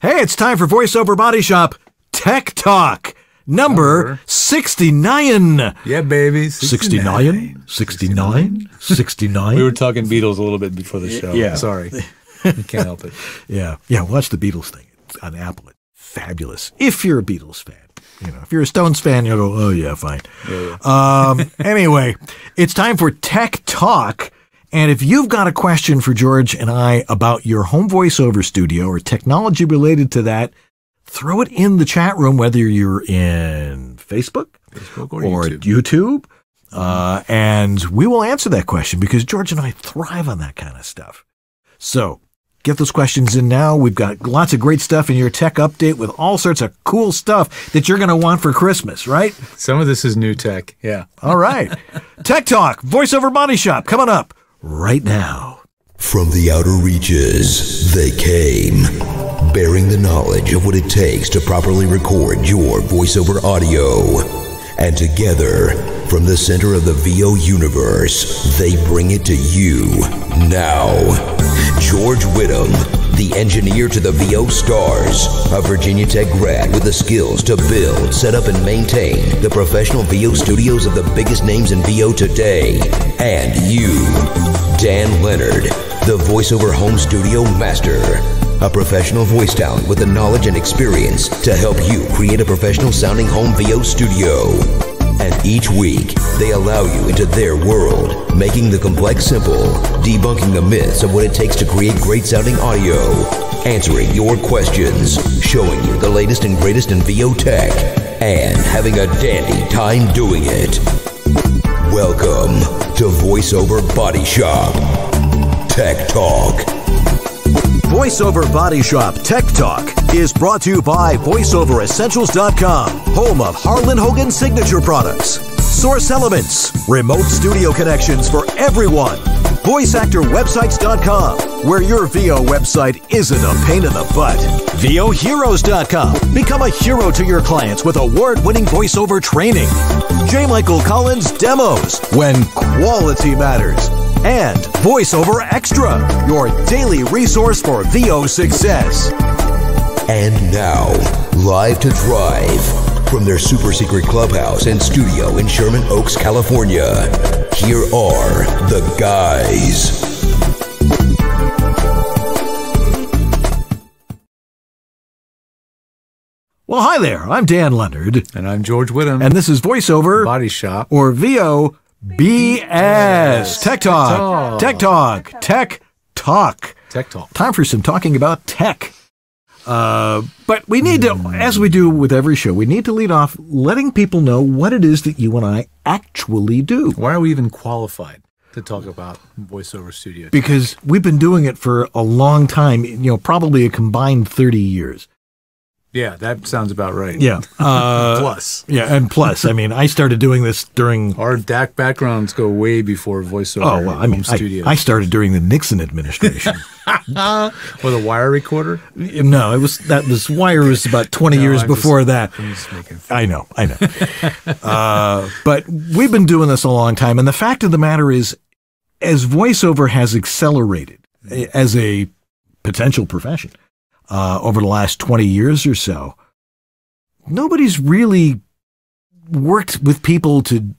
Hey, it's time for VoiceOver Body Shop Tech Talk number Number. 69. Yeah, baby. 69? 69? 69? We were talking Beatles a little bit before the show. yeah. Sorry. you can't help it. Yeah, yeah. Watch the Beatles thing It's on Apple. It's fabulous. If you're a Beatles fan, you know, if you're a Stones fan, you'll go, oh yeah, fine. Um, anyway, it's time for Tech Talk. And if you've got a question for George and I about your home voiceover studio or technology related to that, throw it in the chat room, whether you're in Facebook, Facebook or, or YouTube. YouTube. Uh, and we will answer that question because George and I thrive on that kind of stuff. So get those questions in now. We've got lots of great stuff in your tech update with all sorts of cool stuff that you're going to want for Christmas, right? Some of this is new tech. Yeah. All right. tech Talk, voiceover body shop coming up right now. From the outer reaches, they came, bearing the knowledge of what it takes to properly record your voiceover audio. And together, from the center of the VO universe, they bring it to you now. George Whittam, the engineer to the VO stars, a Virginia Tech grad with the skills to build, set up, and maintain the professional VO studios of the biggest names in VO today. And you, Dan Lenard, the voiceover home studio master. A professional voice talent with the knowledge and experience to help you create a professional sounding home VO studio. And each week, they allow you into their world, making the complex simple, debunking the myths of what it takes to create great sounding audio, answering your questions, showing you the latest and greatest in VO tech, and having a dandy time doing it. Welcome to VoiceOver Body Shop Tech Talk. VoiceOver Body Shop Tech Talk is brought to you by VoiceOverEssentials.com, home of Harlan Hogan signature products. Source Elements, remote studio connections for everyone. VoiceActorWebsites.com, where your VO website isn't a pain in the butt. VOHeroes.com, become a hero to your clients with award-winning voiceover training. J. Michael Collins Demos, when quality matters. And VoiceOver Extra, your daily resource for VO success. And now, live to drive from their super secret clubhouse and studio in Sherman Oaks, California. Here are the guys. Well, hi there. I'm Dan Lenard, And I'm George Whittam. and this is VoiceOver Body Shop. or VO BS Tech Talk. Tech Talk. Tech Talk. Tech Talk. Time for some talking about tech. Uh, but we need to, as we do with every show, we need to lead off letting people know what it is that you and I actually do. Why are we even qualified to talk about voiceover studio? Because we've been doing it for a long time, you know, probably a combined 30 years. Yeah, that sounds about right. Yeah. Uh, Plus, yeah. And plus, I mean, I started doing this during our DAC backgrounds go way before voiceover Oh well, I mean, I. I started during the Nixon administration. With a wire recorder? no, it was that was wire was about twenty No, years I'm before that. Just making I know, I know. uh, but we've been doing this a long time, and the fact of the matter is, as voiceover has accelerated eh, as a potential profession uh, over the last twenty years or so, nobody's really worked with people to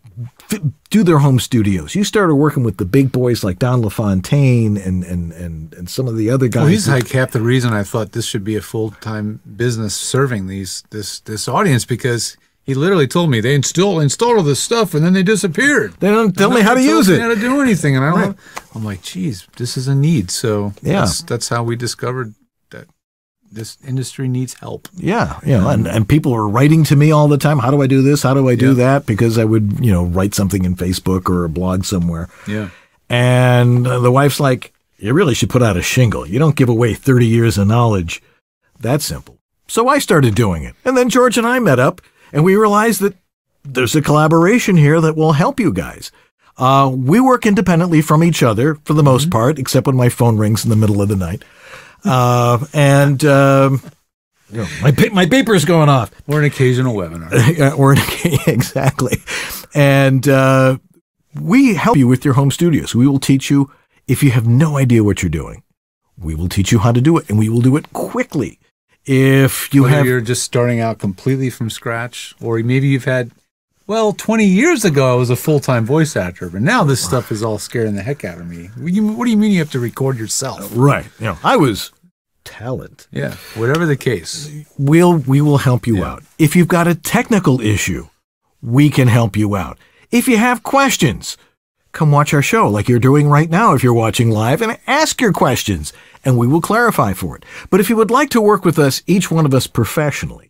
f- do their home studios. You started working with the big boys like Don LaFontaine and and and, and some of the other guys. Well, he's like half the reason I thought this should be a full time business serving these this this audience because he literally told me they install install all this stuff and then they disappeared. they don't tell me how to use it. How to do anything? And I don't. Right. I'm like, geez, this is a need. So Yeah. that's, that's how we discovered this industry needs help. Yeah, you know, and, and people are writing to me all the time. How do I do this? How do I do Yeah. that? Because I would, you know, write something in Facebook or a blog somewhere. Yeah. And the wife's like, you really should put out a shingle. You don't give away 30 years of knowledge. That simple. So I started doing it. And then George and I met up and we realized that there's a collaboration here that will help you guys. Uh, we work independently from each other for the most part, except when my phone rings in the middle of the night. Uh, and, um, you know, my, pa- my paper's going off. Or an occasional webinar. Or exactly. And uh, we help you with your home studios. We will teach you if you have no idea what you're doing. We will teach you how to do it, and we will do it quickly. If you Whether have you're just starting out completely from scratch, or maybe you've had, well, 20 years ago I was a full time voice actor, but now this stuff is all scaring the heck out of me. What do you, what do you mean you have to record yourself? Uh, right, you know, I was talent. Yeah, whatever the case. We'll we will help you Yeah. out. If you've got a technical issue, we can help you out. If you have questions, come watch our show like you're doing right now if you're watching live and ask your questions and we will clarify for it. But if you would like to work with us, each one of us professionally,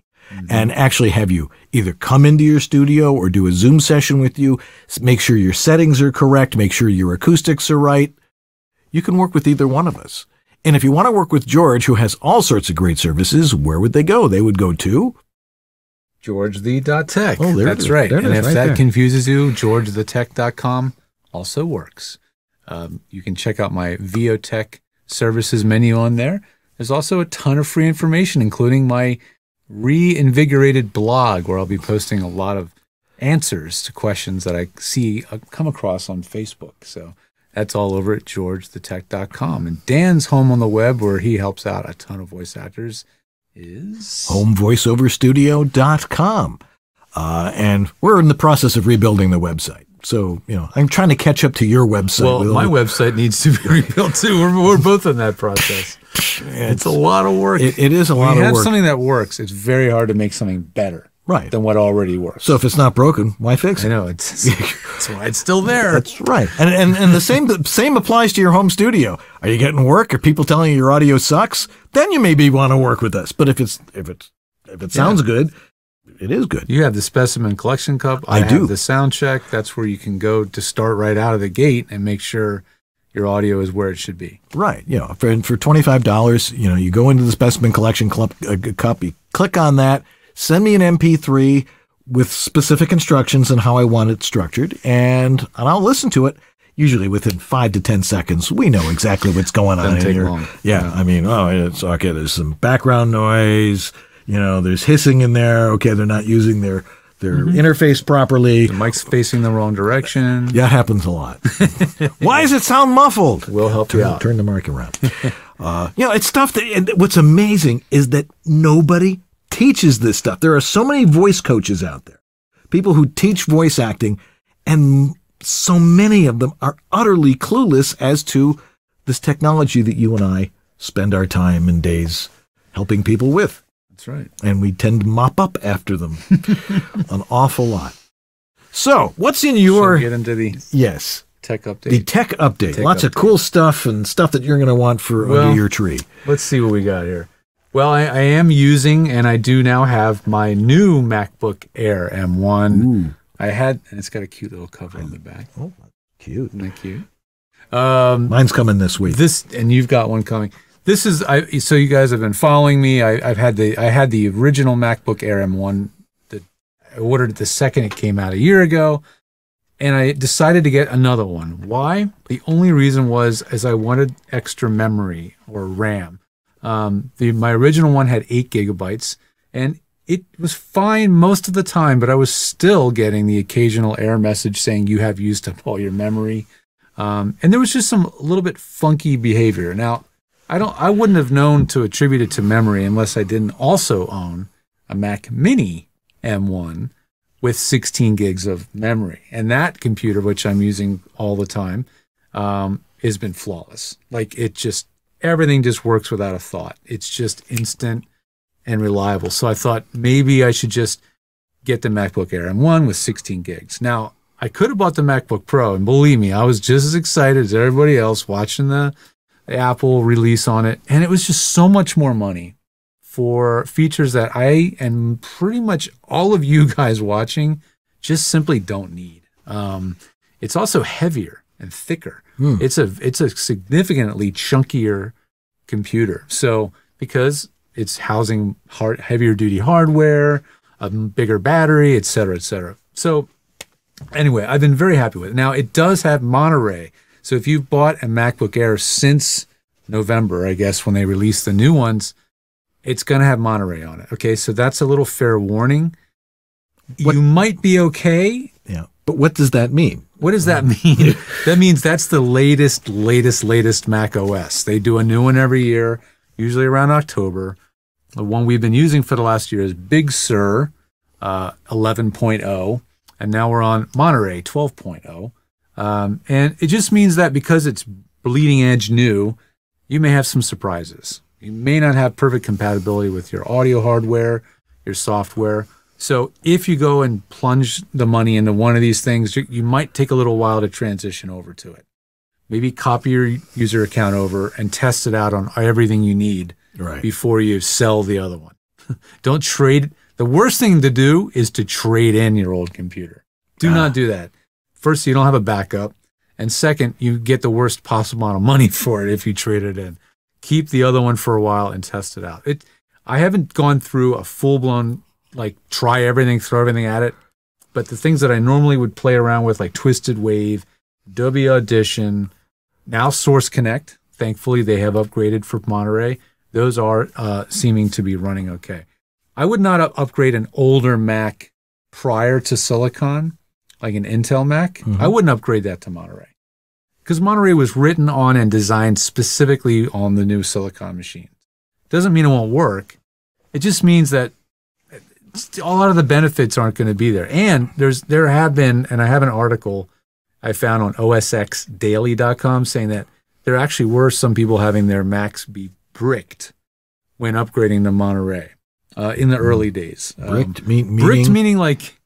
and actually have you either come into your studio or do a Zoom session with you, make sure your settings are correct, make sure your acoustics are right, you can work with either one of us. And if you want to work with George, who has all sorts of great services, where would they go? They would go to GeorgeThe.tech. Oh, there it That's right. There and if right that there. confuses you, GeorgeTheTech.com also works. Um, you can check out my VOTech services menu on there. There's also a ton of free information, including my reinvigorated blog, where I'll be posting a lot of answers to questions that I see uh, come across on Facebook. So that's all over at georgethetech.com. And Dan's home on the web, where he helps out a ton of voice actors, is homevoiceoverstudio.com. Uh, and we're in the process of rebuilding the website. So, you know, I'm trying to catch up to your website. Well, my website needs to be rebuilt too. We're, we're both in that process. It's a lot of work. it, it is a when lot you of have work. something that works, it's very hard to make something better Right. than what already works. So if it's not broken, why fix it? I it? know it's that's why it's still there. That's right. And, and, and the same, the same applies to your home studio. Are you getting work? Are people telling you your audio sucks? Then you maybe want to work with us. But if it's, if it's, if it sounds good, it is good. You have the specimen collection cup. I have do. the sound check. That's where you can go to start right out of the gate and make sure your audio is where it should be. Right. You know, for, for $25, you know, you go into the specimen collection club, uh, cup, you click on that, send me an MP3 with specific instructions on how I want it structured, and, and I'll listen to it. Usually within five to 10 seconds, we know exactly what's going on Doesn't in take here. Yeah, Yeah. I mean, oh, it's okay. There's some background noise. You know, there's hissing in there. Okay, they're not using their, their Mm-hmm. interface properly. The mic's facing the wrong direction. That happens a lot. Why does it sound muffled? We'll help you turn, out. turn the mic around. uh, you know, it's stuff that. And what's amazing is that nobody teaches this stuff. There are so many voice coaches out there, people who teach voice acting, and so many of them are utterly clueless as to this technology that you and I spend our time and days helping people with That's right. and we tend to mop up after them an awful lot. So, what's in your get into the yes tech update. the tech update? Tech Lots of cool stuff and stuff that you're going to want for Well, under your tree. Let's see what we got here. Well, I, I am using, and I do now have my new MacBook Air M1. I had, and it's got a cute little cover on the back. Oh, cute. Isn't that cute? Um, Mine's coming this week. this, and you've got one coming. This is, I. So you guys have been following me. I, I've had the, I had the original MacBook Air M1 that I ordered the second it came out a year ago, and I decided to get another one. Why? The only reason was as I wanted extra memory or RAM. Um, the my original one had eight gigabytes, and it was fine most of the time, but I was still getting the occasional error message saying you have used up all your memory. Um, and there was just some a little bit funky behavior. Now, I don't, I wouldn't have known to attribute it to memory unless I didn't also own a Mac Mini M1 with 16 gigs of memory, and that computer, which I'm using all the time, um, has been flawless. Like it just everything just works without a thought. It's just instant and reliable. So I thought maybe I should just get the MacBook Air M1 with 16 gigs. Now, I could have bought the MacBook Pro, and believe me, I was just as excited as everybody else watching the, Apple release on it. And it was just so much more money for features that I and pretty much all of you guys watching just simply don't need. Um, it's also heavier and thicker. Hmm. It's a it's a significantly chunkier computer. So because it's housing hard, heavier duty hardware, a bigger battery, et cetera, et cetera. So anyway, I've been very happy with it. Now it does have Monterey. So if you've bought a MacBook Air since November, I guess when they released the new ones, it's going to have Monterey on it. Okay, so that's a little fair warning. What- You might be okay. yeah. But what does that mean? What does that mean? that means that's the latest, latest, latest Mac OS. They do a new one every year, usually around October. The one we've been using for the last year is Big Sur uh, 11.0, and now we're on Monterey 12.0. Um, and it just means that because it's bleeding edge new, you may have some surprises. You may not have perfect compatibility with your audio hardware, your software. So if you go and plunge the money into one of these things, you, you might take a little while to transition over to it. Maybe copy your user account over and test it out on everything you need Right. before you sell the other one. Don't trade. The worst thing to do is to trade in your old computer. Do Ah. not do that. First, you don't have a backup. And second, you get the worst possible amount of money for it if you trade it in. Keep the other one for a while and test it out. It, I haven't gone through a full blown, like, try everything, throw everything at it. But the things that I normally would play around with, like Twisted Wave, Adobe Audition, now Source Connect, thankfully they have upgraded for Monterey. Those are uh, seeming to be running okay. I would not upgrade an older Mac prior to Silicon, like an Intel Mac. I wouldn't upgrade that to Monterey because Monterey was written on and designed specifically on the new Silicon machines. Doesn't mean it won't work. It just means that a lot of the benefits aren't going to be there. And there's there have been, and I have an article I found on OSXDaily.com saying that there actually were some people having their Macs be bricked when upgrading to Monterey uh, in the early days. Um, Bricked, me- meaning, bricked meaning like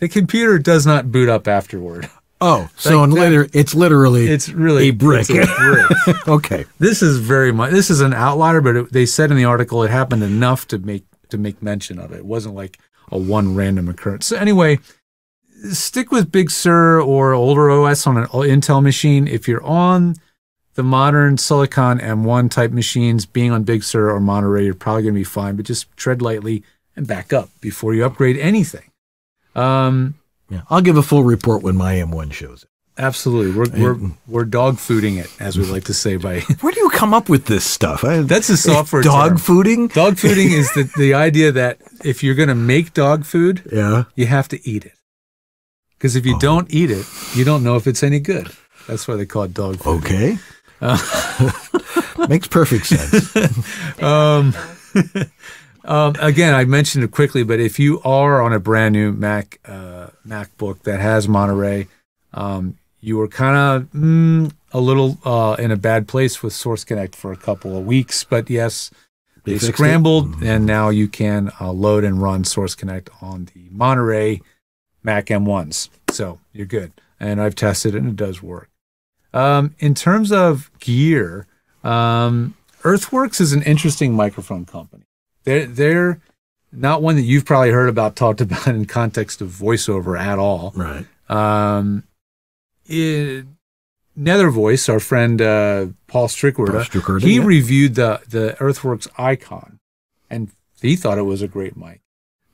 the computer does not boot up afterward. oh, so like in later, it's literally It's really A brick. it's a brick. okay. this is very much this is an outlier, but it, they said in the article it happened enough to make to make mention of it. It wasn't like a one random occurrence. So anyway, stick with Big Sur or older OS on an Intel machine. If you're on the modern Silicon M1 type machines, being on Big Sur or Monterey, you're probably going to be fine. But just tread lightly and back up before you upgrade anything. Um, Yeah, I'll give a full report when my M1 shows it. absolutely, we're we're we're dog fooding it, as we like to say by Where do you come up with this stuff? I, That's a software dog term. fooding. Dog fooding is the, the idea that if you're going to make dog food, Yeah. you have to eat it. Because if you don't eat it, you don't know if it's any good. That's why they call it dog food. Okay. Makes perfect sense. Um, um, again, I mentioned it quickly, but if you are on a brand new Mac uh, MacBook that has Monterey, um, you were kind of mm, a little uh, in a bad place with Source Connect for a couple of weeks. But yes, They they, scrambled, and now you can uh, load and run Source Connect on the Monterey Mac M1s. So you're good. And I've tested it, and it does work. Um, in terms of gear, um, Earthworks is an interesting microphone company. They're they're not one that you've probably heard about talked about in context of voiceover at all. right. Um, it, Nethervoice, our friend uh, Paul Strikwerda, he yeah. reviewed the the Earthworks Icon, and he thought it was a great mic.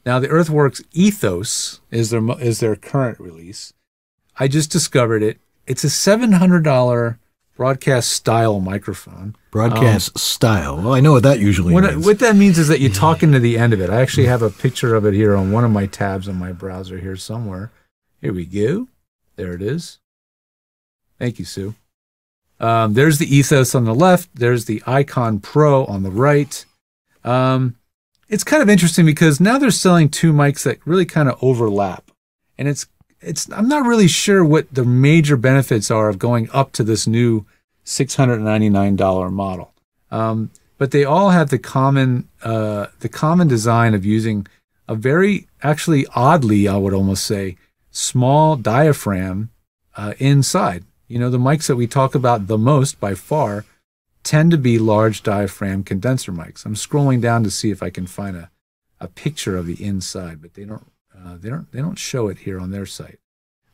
Now the Earthworks Ethos is their mo- is their current release. I just discovered it. It's a seven hundred dollar broadcast style microphone. Broadcast style. Well, I know what that usually What, means. what that means is that you're talking to the end of it. I actually have a picture of it here on one of my tabs on my browser here somewhere. Here we go. There it is. Thank you, Sue. Um, there's the Ethos on the left. There's the Icon Pro on the right. Um, it's kind of interesting because now they're selling two mics that really kind of overlap, and it's it's. I'm not really sure what the major benefits are of going up to this new $699 model. Um, but they all have the common uh, the common design of using a very actually oddly I would almost say small diaphragm uh, inside. You know the mics that we talk about the most by far tend to be large diaphragm condenser mics. I'm scrolling down to see if I can find a, a picture of the inside, but they don't uh, they don't they don't show it here on their site.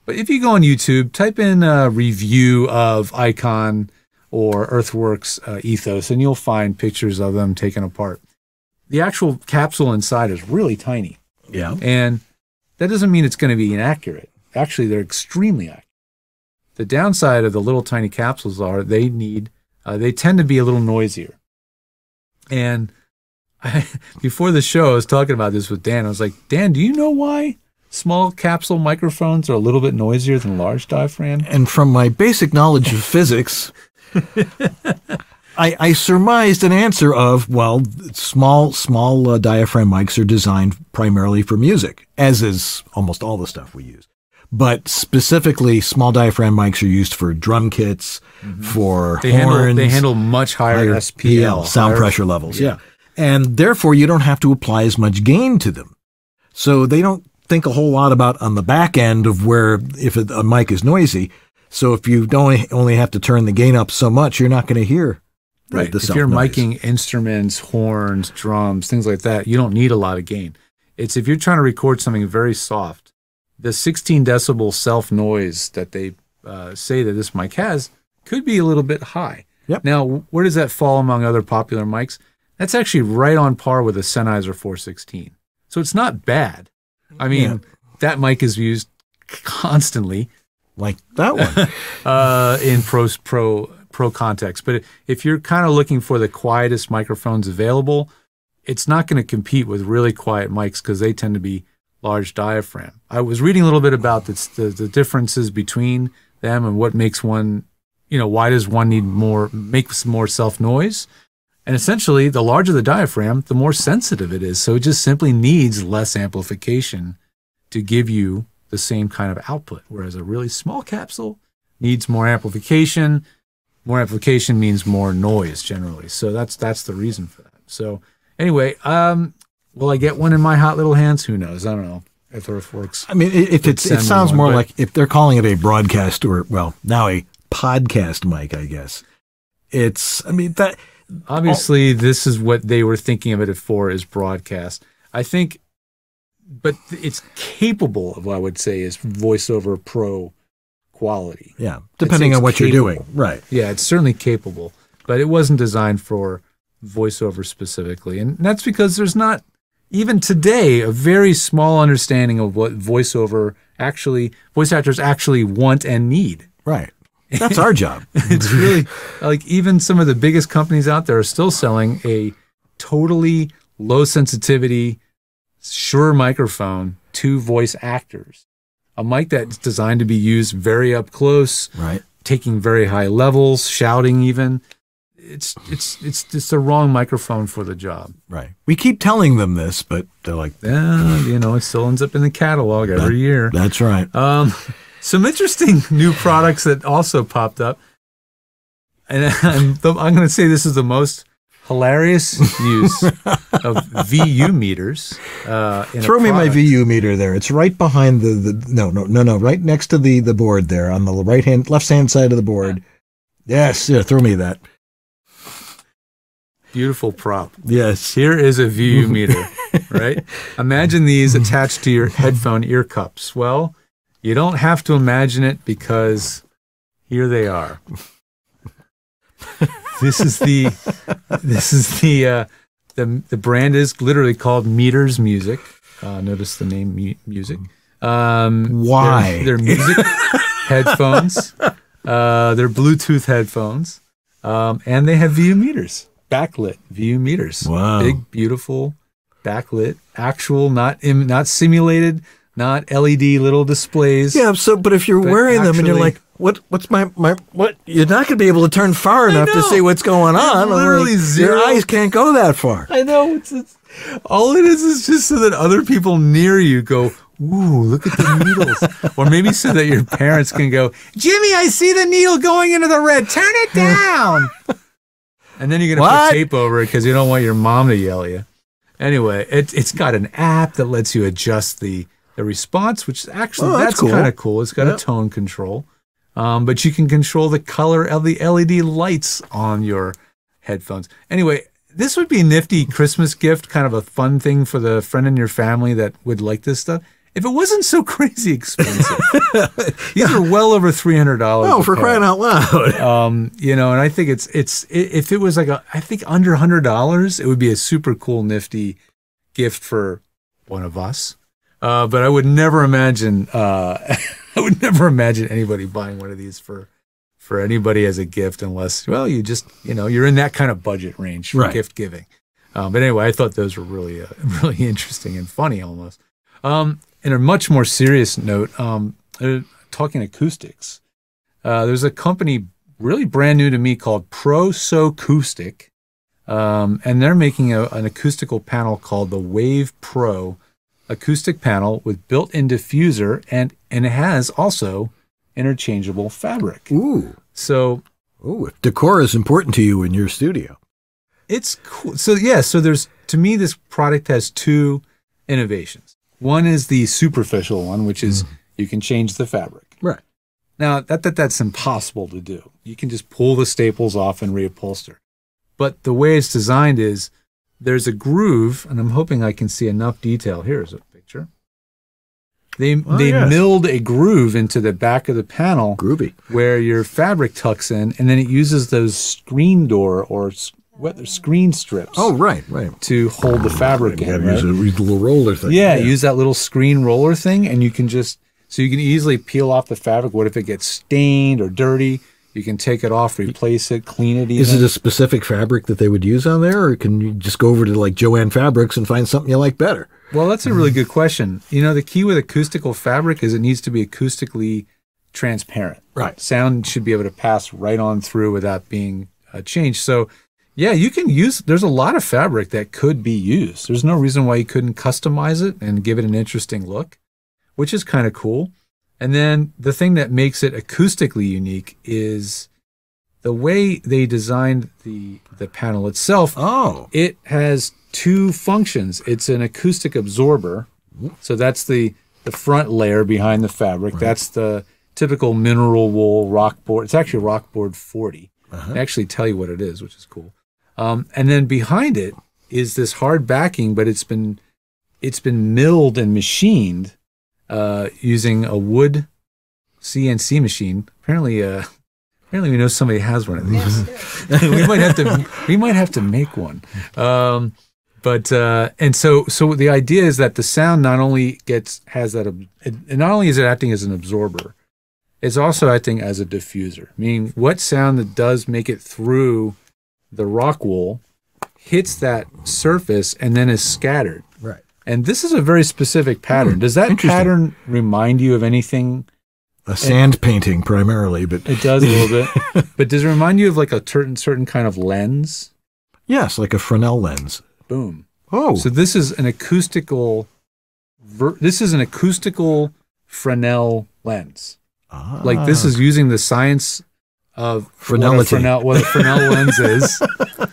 But if you go on YouTube, type in a review of Icon or Earthworks uh, Ethos, and you'll find pictures of them taken apart. The actual capsule inside is really tiny, yeah. and that doesn't mean it's going to be inaccurate. Actually, they're extremely accurate. The downside of the little tiny capsules are they need uh, they tend to be a little noisier. And I, before the show, I was talking about this with Dan. I was like, Dan, do you know why small capsule microphones are a little bit noisier than large diaphragm? And from my basic knowledge of physics, I, I surmised an answer of well, small small uh, diaphragm mics are designed primarily for music, as is almost all the stuff we use. But specifically, small diaphragm mics are used for drum kits, for They horns, handle they handle much higher, higher SPL, sound higher- pressure levels. Yeah. And therefore, you don't have to apply as much gain to them. So they don't think a whole lot about on the back end of where if a, mic is noisy. So if you don't only have to turn the gain up so much, you're not going to hear the, Right. the if you're self-noise. miking instruments, horns, drums, things like that, you don't need a lot of gain. It's if you're trying to record something very soft, the 16 decibel self noise that they uh, say that this mic has could be a little bit high. Yep. Now, where does that fall among other popular mics? That's actually right on par with a Sennheiser 416. So it's not bad. I mean, Yeah. that mic is used constantly like that one. uh, in pro pro pro context. But if you're kind of looking for the quietest microphones available, it's not going to compete with really quiet mics because they tend to be large diaphragm. I was reading a little bit about this, the the differences between them and what makes one, you know, why does one need more makes more self noise? And essentially, the larger the diaphragm, the more sensitive it is. So it just simply needs less amplification to give you the same kind of output. Whereas a really small capsule needs more amplification. More amplification means more noise generally. So that's that's the reason for that. So anyway, um, will I get one in my hot little hands? Who knows? I don't know if it works. I mean, if it's, it sounds one, more but- like if they're calling it a broadcast or, well, now a podcast mic, I guess. It's, I mean, that, Obviously, this is what they were thinking of it for is broadcast. I think, but it's capable of what I would say is voiceover pro quality. yeah, depending on what you're doing. Right. Yeah, it's certainly capable, but it wasn't designed for voiceover specifically. And that's because there's not, even today, a very small understanding of what voiceover actually, voice actors actually want and need. Right. That's our job. It's really like even some of the biggest companies out there are still selling a totally low sensitivity, Shure microphone to voice actors. A mic that's designed to be used very up close, Right. taking very high levels, shouting even. It's it's it's just the wrong microphone for the job. Right. We keep telling them this, but they're like, Yeah, you know, it still ends up in the catalog every year. that's right. Um, some interesting new products that also popped up, and I'm, I'm going to say this is the most hilarious use of VU meters. Uh, Throw me my. VU meter there. It's right behind the, the no no no no right next to the the board there on the right hand left hand side of the board. Yes, yeah, throw me that. Beautiful prop. Yes. Here is a VU meter, right? Imagine these attached to your headphone ear cups. Well, you don't have to imagine it because here they are. this is the this is the uh, the the brand is literally called Meters Music. Uh, notice the name mu- Music. Um, Why? They're, they're music headphones. Uh, they're Bluetooth headphones, um, and they have VU meters, backlit VU meters. Wow. Big, beautiful, backlit, actual, not Im- not simulated, not LED little displays. Yeah. So, but if you're But wearing them and you're like, what? What's my my what? You're not going to be able to turn far enough to see what's going on. literally Like, zero- Your eyes can't go that far. I know it's, it's all it is is just so that other people near you go, "Ooh, look at the needles," or maybe so that your parents can go, "Jimmy, I see the needle going into the red. Turn it down." and then you're gonna What? put tape over it because you don't want your mom to yell at you. Anyway, it, it's got an app that lets you adjust the the response, which is actually Oh, that's that's, cool. kind of cool. It's got Yep. a tone control, um, but you can control the color of the LED lights on your headphones. Anyway, this would be a nifty Christmas gift, kind of a fun thing for the friend in your family that would like this stuff. If it wasn't so crazy expensive, these are well over three hundred dollars. Oh, for crying out loud! Um, you know, and I think it's it's if it was like a I think under hundred dollars, it would be a super cool, nifty gift for one of us. Uh, but I would never imagine uh, I would never imagine anybody buying one of these for for anybody as a gift unless well you just you know you're in that kind of budget range for Right. gift giving. Um, but anyway, I thought those were really uh, really interesting and funny almost. Um, in a much more serious note, um, uh, talking acoustics. Uh, there's a company really brand new to me called Pro Acoustic. Um, and they're making a, an acoustical panel called the Wave Pro acoustic panel with built-in diffuser and and it has also interchangeable fabric. Ooh. So Ooh. Decor is important to you in your studio. it's cool. So yeah, so there's to me this product has two innovations. One is the superficial one, which is mm-hmm. you can change the fabric. Right. Now that, that that's impossible to do. You can just pull the staples off and reupholster. But the way it's designed is there's a groove, and I'm hoping I can see enough detail. Here's a picture. They Oh, they yes. milled a groove into the back of the panel Groovy. where your fabric tucks in, and then it uses those screen door or s- oh. screen strips Oh, right, right. to hold the fabric You in. gotta use, right? a, use a little roller thing. Yeah, use that little screen roller thing, and you can just so you can easily peel off the fabric. What if it gets stained or dirty? You can take it off, replace it, clean it. Even. Is it a specific fabric that they would use on there, or can you just go over to like Jo-Ann Fabrics and find something you like better? well, that's a really good question. You know, the key with acoustical fabric is it needs to be acoustically transparent. Right. Sound should be able to pass right on through without being uh, changed. So, yeah, you can use. There's a lot of fabric that could be used. There's no reason why you couldn't customize it and give it an interesting look, which is kind of cool. And then the thing that makes it acoustically unique is the way they designed the the panel itself. Oh, It has two functions. It's an acoustic absorber. So that's the the front layer behind the fabric. That's the typical mineral wool rock board. It's actually rock board 40. They actually tell you what it is, which is cool. Um, and then behind it is this hard backing, but it's been it's been milled and machined uh, using a wood CNC machine. Apparently, uh, apparently we know somebody has one of these. we might have to we might have to make one. Um, but uh, and so so the idea is that the sound not only gets has that it not only is it acting as an absorber, it's also acting as a diffuser. Meaning, what sound that does make it through the rock wool hits that surface and then is scattered. And this is a very specific pattern. Does that pattern remind you of anything? A sand painting primarily, but It does a little bit. But does it remind you of like a certain certain kind of lens? yes, like a Fresnel lens. Boom. Oh, So this is an acoustical. Ver- this is an acoustical Fresnel lens. Ah. Like this is using the science of what a Fresnel, what a Fresnel lens is.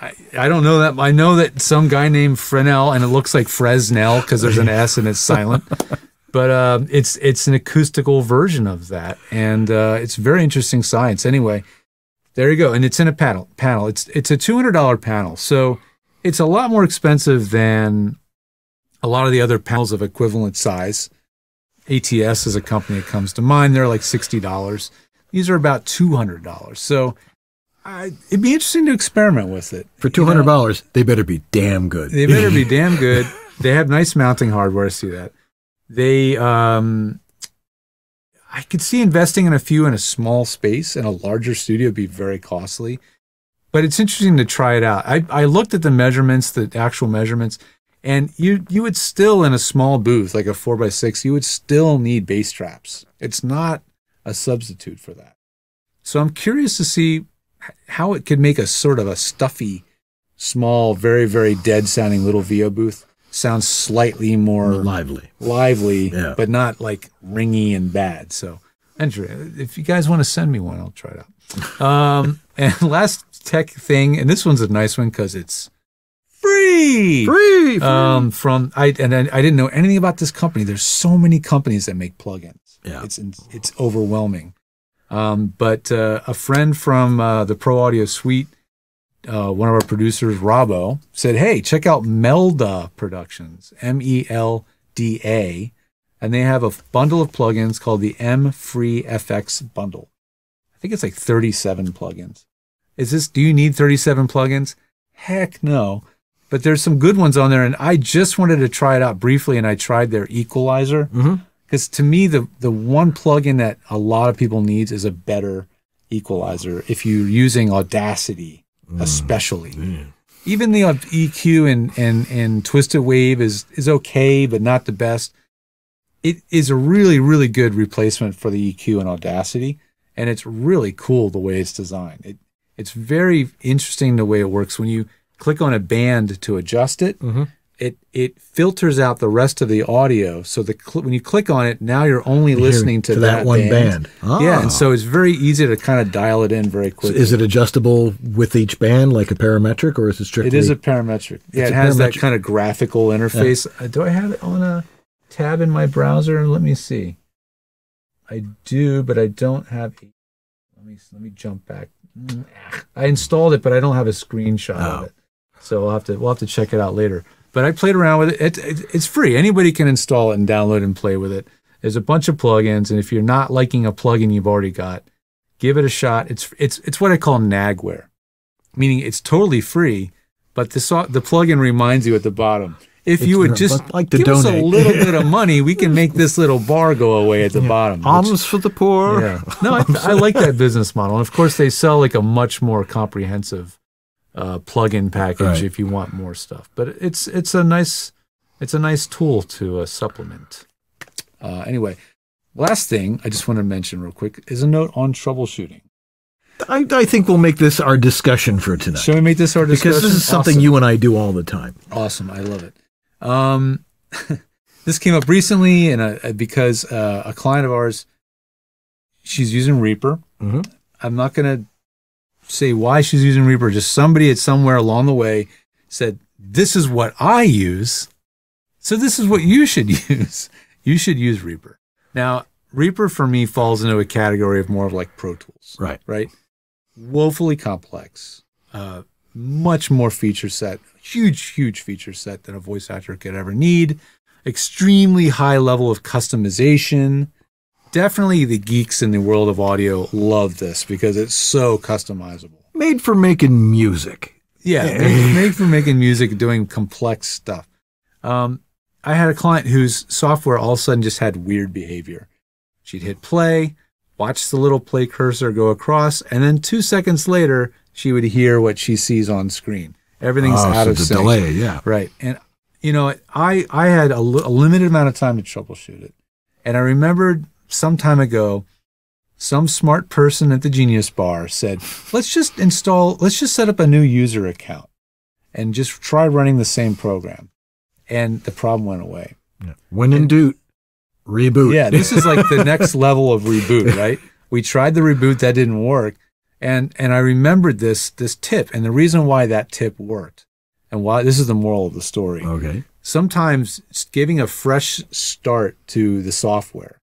I, I don't know that. I know that some guy named Fresnel, and it looks like Fresnel because there's an S and it's silent. But uh, it's it's an acoustical version of that, and uh, it's very interesting science. Anyway, there you go, and it's in a panel. Panel. It's it's a two hundred dollar panel, so it's a lot more expensive than a lot of the other panels of equivalent size. ATS is a company that comes to mind. They're like sixty dollars. These are about two hundred dollars. So I, it'd be interesting to experiment with it. for two hundred dollars, they better be damn good. They better be damn good. They have nice mounting hardware. I see that. They, um, I could see investing in a few in a small space in a larger studio be very costly. But it's interesting to try it out. I, I looked at the measurements, the actual measurements, and you you would still in a small booth like a four by six, you would still need bass traps. It's not a substitute for that. So I'm curious to see how it could make a sort of a stuffy, small, very very dead sounding little VO booth sound slightly more lively. lively, Yeah. but not like ringy and bad. So, enter- if you guys want to send me one, I'll try it out. Um, and last tech thing, and this one's a nice one because it's free. Free. free. Um, from I and I, I didn't know anything about this company. There's so many companies that make plugins. Yeah. it's it's overwhelming. Um, but uh, a friend from uh, the Pro Audio Suite, uh, one of our producers, Robbo, said, "Hey, check out Melda Productions, M E L D A, and they have a bundle of plugins called the M Free FX bundle. I think it's like 37 plugins. Is this? Do you need 37 plugins? Heck no." But there's some good ones on there, and I just wanted to try it out briefly, and I tried their equalizer Mhm. Because to me the the one plugin that a lot of people needs is a better equalizer if you're using Audacity, especially. Even the EQ and and and Twisted Wave is is okay, but not the best. It is a really really good replacement for the EQ and Audacity, and it's really cool the way it's designed. It it's very interesting the way it works when you click on a band to adjust it. Mm-hmm. It it filters out the rest of the audio. So the when you click on it, now you're only listening to, to that one band. Yeah, Ah. and so it's very easy to kind of dial it in very So quickly. is it adjustable with each band like a parametric or is it strictly? It is a parametric. Yeah, it has that kind of graphical interface. Uh, do I have it on a tab in my browser? Let me see. I do, but I don't have. A, let me let me jump back. Mm, ah, I installed it, but I don't have a screenshot of Oh. it. So we'll have to we'll have to check it out later. But I played around with it. It, it. It's free. Anybody can install it and download and play with it. There's a bunch of plugins, and if you're not liking a plugin you've already got, give it a shot. It's it's it's what I call nagware, meaning it's totally free, but the so- the plugin reminds you at the bottom. If you would just like to give us a little bit of money, we can make this little bar go away at the bottom. which- Alms for the poor. yeah. No, I, I like that business model. And of course, they sell like a much more comprehensive uh, plug-in package Right. if you want more stuff. But it's it's a nice it's a nice tool to uh, supplement. Uh, anyway, last thing I just want to mention real quick is a note on troubleshooting. I, I think we'll make this our discussion for tonight Shall we make this our discussion? because this is something Awesome. you and I do all the time. Awesome. I love it. Um, this came up recently, and uh, because uh, a client of ours, she's using Reaper. Mhm. I'm not going to say why she's using Reaper. Just somebody at somewhere along the way said, "This is what I use, so this is what you should use. you should use Reaper." Now, Reaper for me falls into a category of more of like Pro Tools Right. right? Woefully complex, uh, much more feature set, huge, huge feature set than a voice actor could ever need. Extremely high level of customization. Definitely the geeks in the world of audio love this because it's so customizable. Made for making music. Yeah, made, made for making music, doing complex stuff. Um, I had a client whose software all of a sudden just had weird behavior. She'd hit play, watch the little play cursor go across, and then two seconds later, she would hear what she sees on screen. Everything's Oh, out so of the sync. delay, yeah. Right. And, you know, I, I had a, a limited amount of time to troubleshoot it. And I remembered some time ago, some smart person at the Genius Bar said, let's just install, let's just set up a new user account and just try running the same program. And the problem went away. Yeah. When in doubt, reboot. Yeah, this is like the next level of reboot, right? We tried the reboot that didn't work, and and I remembered this this tip, and the reason why that tip worked, and why this is the moral of the story. okay. Sometimes giving a fresh start to the software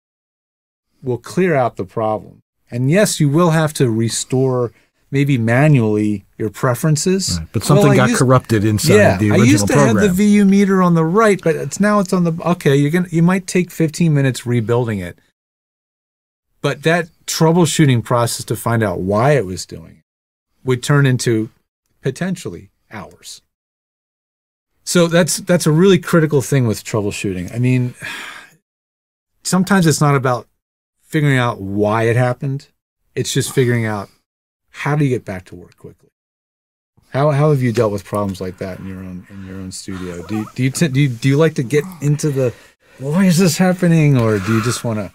will clear out the problem, and yes, you will have to restore maybe manually your preferences. Right. But something Well, got used- corrupted inside yeah, the I used to program. have the VU meter on the right, but it's now it's on the okay. You're gonna you might take 15 minutes rebuilding it, but that troubleshooting process to find out why it was doing it would turn into potentially hours. So that's that's a really critical thing with troubleshooting. I mean, sometimes it's not about figuring out why it happened; it's just figuring out how do you get back to work quickly. How how have you dealt with problems like that in your own in your own studio? Do you do you t- do you, do you like to get into the why is this happening, or do you just want to?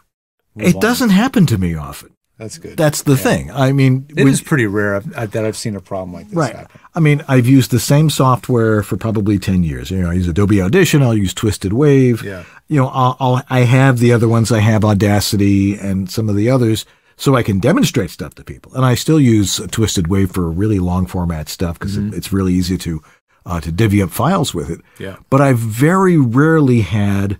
it doesn't happen to me often. That's good. That's the thing. I mean, It we- is pretty rare that I've seen a problem like this right. happen. I mean, I've used the same software for probably 10 years. You know, I use Adobe Audition, I'll use Twisted Wave. Yeah. You know, I'll, I'll, I have the other ones. I have Audacity and some of the others so I can demonstrate stuff to people. And I still use Twisted Wave for really long format stuff because Mm-hmm. it, it's really easy to, uh, to divvy up files with it. Yeah. But I've very rarely had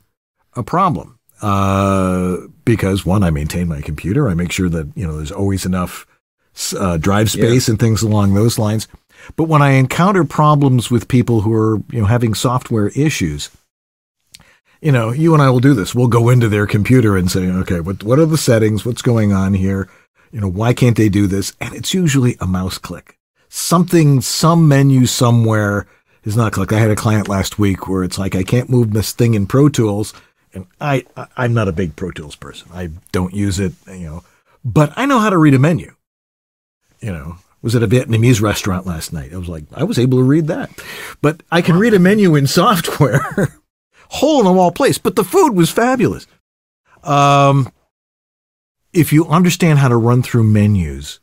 a problem. Uh, because one, I maintain my computer. I make sure that, you know, there's always enough uh, drive space and things along those lines. But when I encounter problems with people who are, you know, having software issues, you know, you and I will do this. We'll go into their computer and say, okay, what what are the settings? What's going on here? You know, why can't they do this? And it's usually a mouse click. Something, some menu somewhere is not clicked. I had a client last week where it's like I can't move this thing in Pro Tools, and I I- I'm not a big Pro Tools person. I don't use it, you know, but I know how to read a menu. You know, was at a Vietnamese restaurant last night. I was like, I was able to read that, but I can read a menu in software, hole in the wall place. But the food was fabulous. Um, if you understand how to run through menus,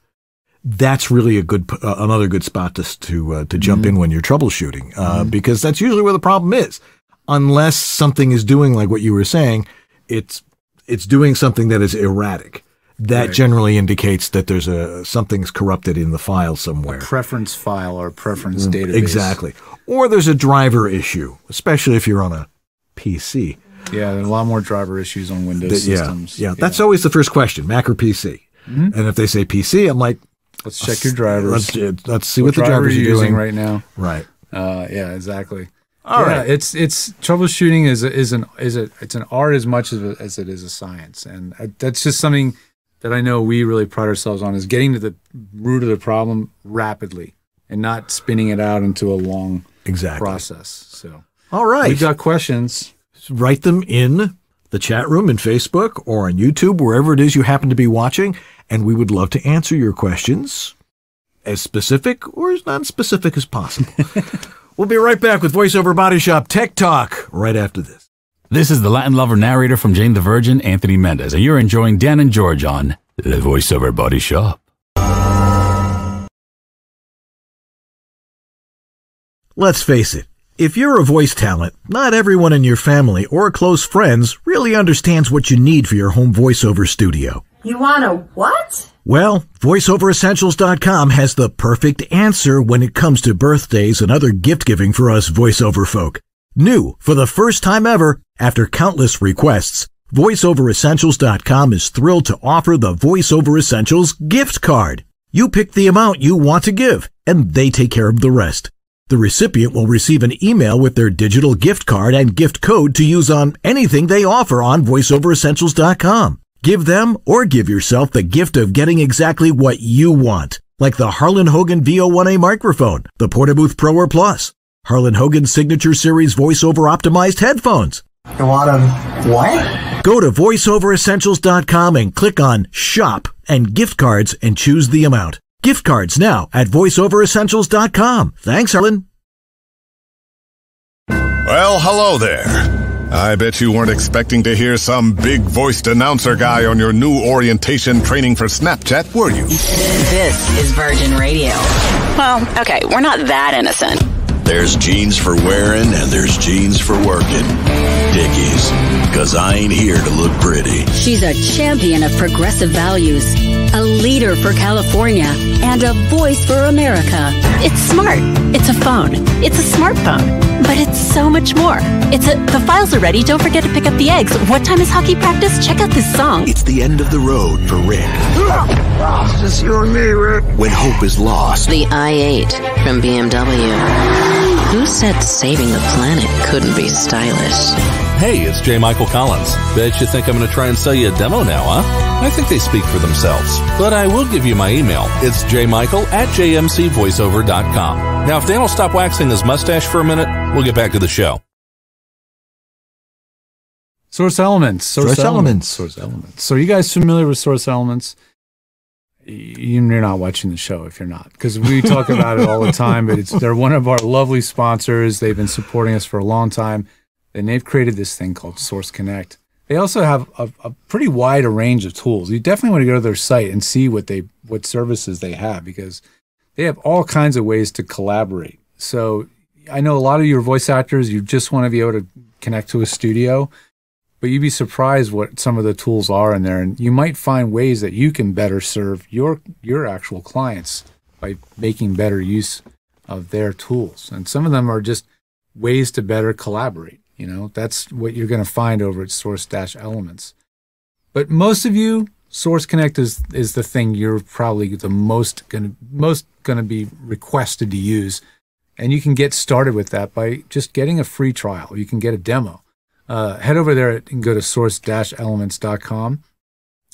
that's really a good uh, another good spot to to uh, to jump in when you're troubleshooting uh, because that's usually where the problem is. Unless something is doing like what you were saying, it's it's doing something that is erratic. That Right. generally indicates that there's a something's corrupted in the file somewhere. Preference file or preference database. Exactly. Or there's a driver issue, especially if you're on a PC. Yeah, there are a lot more driver issues on Windows yeah, systems. yeah, that's always the first question: Mac or PC? Mm-hmm. And if they say PC, I'm like, Let's check your drivers. let's, let's see what, the driver drivers are using doing. right now. Right. Uh, yeah, exactly. All yeah, right. it's it's troubleshooting is a, is an is a it's an art as much as, a, as it is a science, and I, that's just something that I know we really pride ourselves on is getting to the root of the problem rapidly and not spinning it out into a long Exactly. process. So All right. we've got questions. write them in the chat room in Facebook or on YouTube, wherever it is you happen to be watching, and we would love to answer your questions as specific or as non-specific as possible. we'll be right back with VoiceOver Body Shop Tech Talk right after this. This is the Latin lover narrator from Jane the Virgin, Anthony Mendez, and you're enjoying Dan and George on the VoiceOver Body Shop. Let's face it, if you're a voice talent, not everyone in your family or close friends really understands what you need for your home voiceover studio. You want a what? Well, VoiceOverEssentials.com has the perfect answer when it comes to birthdays and other gift giving for us voiceover folk. New for the first time ever, after countless requests, VoiceOverEssentials.com is thrilled to offer the VoiceOver Essentials gift card. You pick the amount you want to give, and they take care of the rest. The recipient will receive an email with their digital gift card and gift code to use on anything they offer on VoiceOverEssentials.com. Give them or give yourself the gift of getting exactly what you want, like the Harlan Hogan VO1A microphone, the Portabooth Pro or Plus, Harlan Hogan Signature Series voiceover optimized headphones. You want them what? Go to voiceoveressentials.com and click on Shop and Gift Cards and choose the amount. Gift cards now at voiceoveressentials.com. Thanks, Harlan. Well, hello there. I bet you weren't expecting to hear some big voiced announcer guy on your new orientation training for Snapchat, were you? This is Virgin Radio. Well, okay, we're not that innocent. There's jeans for wearing and there's jeans for working. Dickies. Cause I ain't here to look pretty. She's a champion of progressive values, a leader for California, and a voice for America. It's smart. It's a phone. It's a smartphone. But it's so much more. It's a the files are ready. Don't forget to pick up the eggs. What time is hockey practice? Check out this song. It's the end of the road for Rick. Just you and me, Rick. When hope is lost, The i8 from BMW. Who said saving the planet couldn't be stylish? Hey, it's J. Michael Collins. Bet you think I'm going to try and sell you a demo now, huh? I think they speak for themselves. But I will give you my email. It's jmichael at jmcvoiceover.com. Now, if Dan will stop waxing his mustache for a minute, we'll get back to the show. Source elements. Source, Source elements. Source elements. So, you guys familiar with source elements? You're not watching the show if you're not, because we talk about it all the time. But it's they're one of our lovely sponsors. They've been supporting us for a long time, and they've created this thing called Source Connect. They also have a, a pretty wide range of tools. You definitely want to go to their site and see what they what services they have because they have all kinds of ways to collaborate. So I know a lot of your voice actors, you just want to be able to connect to a studio, but you'd be surprised what some of the tools are in there. And you might find ways that you can better serve your your actual clients by making better use of their tools. And some of them are just ways to better collaborate. You know, that's what you're going to find over at Source Dash Elements. But most of you, Source Connect is is the thing you're probably the most going to most going to be requested to use, and you can get started with that by just getting a free trial. You can get a demo. Uh, head over there and go to source-elements.com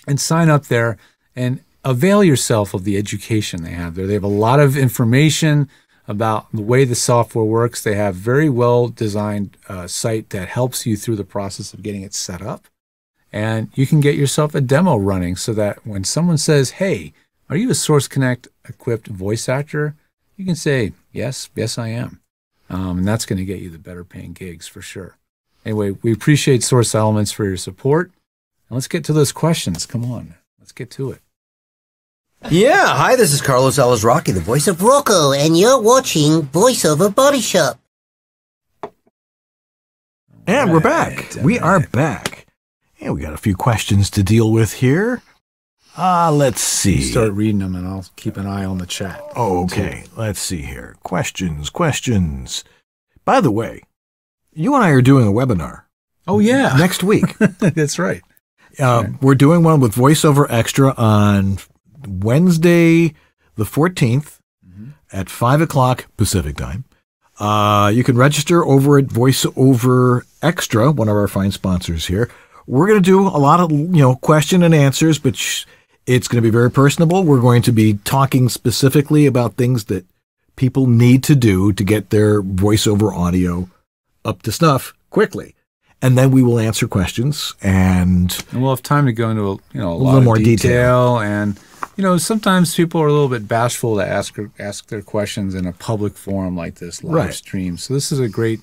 and sign up there and avail yourself of the education they have there. They have a lot of information about the way the software works. They have very well designed uh, site that helps you through the process of getting it set up. And you can get yourself a demo running so that when someone says, Hey, are you a Source Connect equipped voice actor? You can say, Yes, yes, I am. Um, and that's going to get you the better paying gigs for sure. Anyway, we appreciate Source Elements for your support. And let's get to those questions. Come on. let's get to it. Yeah, hi, this is Carlos Alazraqui, the voice of Rocko, and you're watching Voiceover Body Shop. And we're back. We are back. And we got a few questions to deal with here. Uh, let's see. Start reading them, and I'll keep an eye on the chat. Oh, okay. Let's see here. Questions, questions. By the way, you and I are doing a webinar. Oh, yeah. Next week. That's right. Uh, We're doing one with VoiceOver Extra on Wednesday, the 14th at 5 o'clock Pacific time. Uh, you can register over at VoiceOver Extra, one of our fine sponsors here. We're going to do a lot of, you know, question and answers, but sh- it's going to be very personable. We're going to be talking specifically about things that people need to do to get their voiceover audio up to snuff quickly. And then we will answer questions and And we'll have time to go into a, you know a, A lot little of more detail, and you know sometimes people are a little bit bashful to ask ask their questions in a public forum like this live Right. stream. So this is a great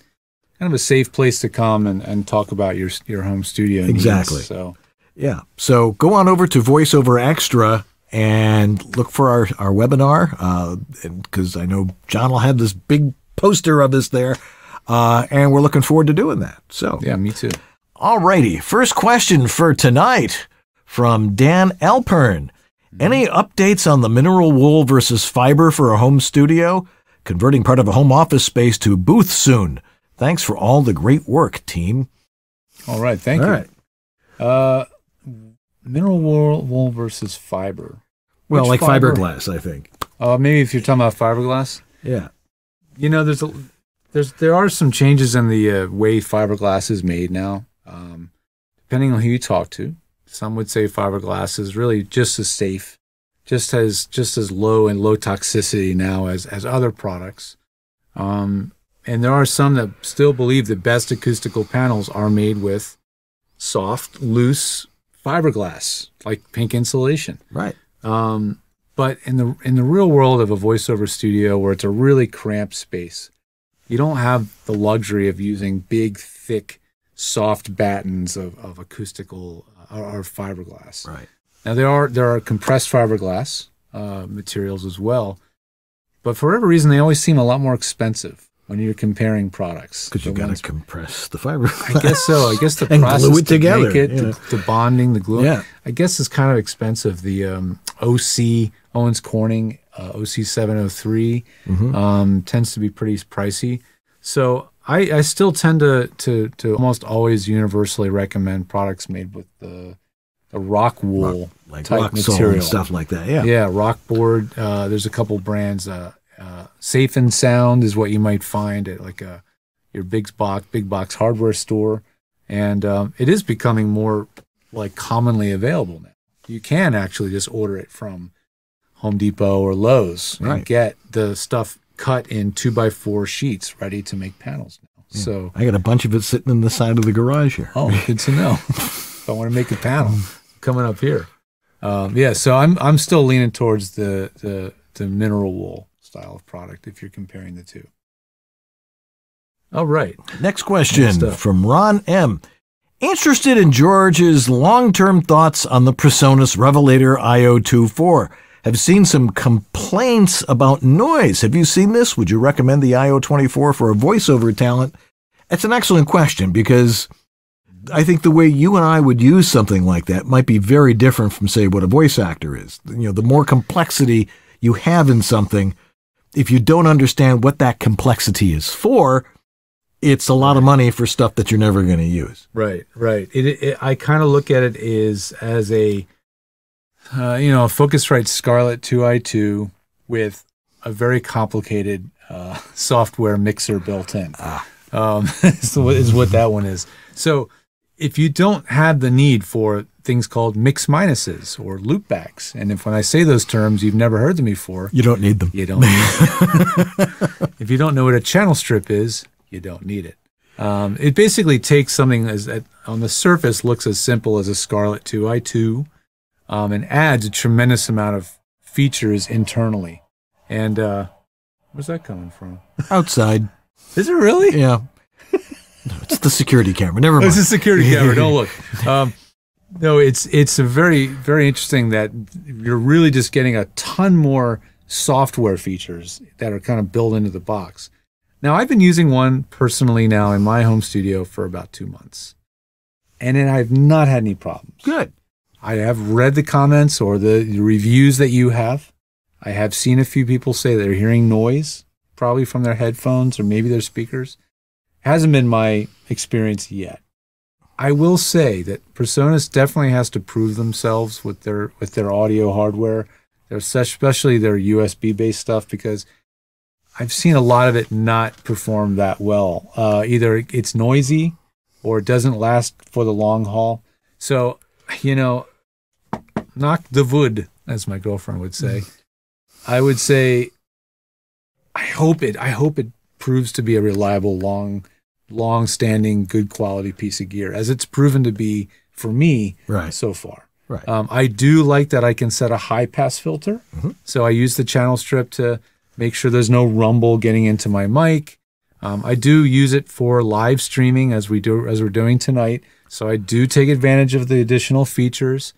kind of a safe place to come and, and talk about your your home studio. needs. Exactly. So Yeah. So go on over to VoiceOver Extra and look for our, our webinar uh, because I know John will have this big poster of us there. Uh, and we're looking forward to doing that. So, yeah, me too. all righty. First question for tonight from Dan Alpern. Any updates on the mineral wool versus fiber for a home studio? Converting part of a home office space to booth soon. Thanks for all the great work, team. all right, thank All you. right. Uh, mineral wool, wool versus fiber. Well, Which like fiber? fiberglass, I think. Uh, maybe if you're talking about fiberglass. Yeah. You know, there's a, there's there are some changes in the uh, way fiberglass is made now. Um, depending on who you talk to, some would say fiberglass is really just as safe, just as just as low and low toxicity now as as other products. Um, and there are some that still believe the best acoustical panels are made with soft, loose fiberglass, like pink insulation. Right. Um, but in the in the real world of a voiceover studio where it's a really cramped space, you don't have the luxury of using big, thick, soft battens of, of acoustical uh, or, or fiberglass. Right. Now there are there are compressed fiberglass uh, materials as well, but for whatever reason they always seem a lot more expensive when you're comparing products. Because you got to compress the fiber. I guess so. I guess the and process glue it to together. make it, know. the, the bonding, the glue. Yeah. I guess it's kind of expensive. The um, OC Owens Corning uh, OC seven hundred three Mhm. um, tends to be pretty pricey. So I, I still tend to, to to almost always universally recommend products made with the the rock wool like type rock material and stuff like that. Yeah. yeah, rock board. Uh, there's a couple brands. Uh, uh, Safe and Sound is what you might find at like a your big box big box hardware store, and um, it is becoming more like commonly available now. You can actually just order it from Home Depot or Lowe's and get the stuff cut in two by four sheets ready to make panels now. Yeah. So I got a bunch of it sitting in the side of the garage here. Oh, good to know. if I want to make a panel coming up here. Um, yeah, so I'm I'm still leaning towards the, the the mineral wool style of product if you're comparing the two. All right. Next question from Ron M. Interested in George's long term thoughts on the Presonus Revelator IO24. Have seen some complaints about noise. Have you seen this? Would you recommend the IO24 for a voiceover talent? It's an excellent question because I think the way you and I would use something like that might be very different from, say, what a voice actor is. You know, the more complexity you have in something, if you don't understand what that complexity is for, it's a lot of money for stuff that you're never going to use. Right, right. It, it I kind of look at it is as a uh, you know, a Focusrite Scarlett 2i2 with a very complicated uh, software mixer built in. Um, is, what, is what that one is. So if you don't have the need for things called mix minuses or loopbacks, and if when I say those terms, you've never heard them before, You don't need them. you don't need it. if you don't know what a channel strip is, you don't need it. Um, it basically takes something as that on the surface looks as simple as a Scarlett 2i2 um, and adds a tremendous amount of features internally. And uh, where's that coming from? Outside. Is it really? Yeah. No, it's the security camera. Never mind. It's a security camera. Don't look. Um, No, it's it's a very very interesting that you're really just getting a ton more software features that are kind of built into the box. Now, I've been using one personally now in my home studio for about two months, and then I've not had any problems. Good. I have read the comments or the reviews that you have. I have seen a few people say they're hearing noise, probably from their headphones or maybe their speakers. Hasn't been my experience yet. I will say that Presonus definitely has to prove themselves with their with their audio hardware, their especially their USB based stuff because I've seen a lot of it not perform that well. Uh, either it's noisy or it doesn't last for the long haul. So, you know, knock the wood, as my girlfriend would say. I would say, I hope it. I hope it proves to be a reliable, long, long-standing, good quality piece of gear, as it's proven to be for me Right. so far. Right. Um, I do like that I can set a high pass filter. So I use the channel strip to make sure there's no rumble getting into my mic. Um, I do use it for live streaming as we do as we're doing tonight. So I do take advantage of the additional features.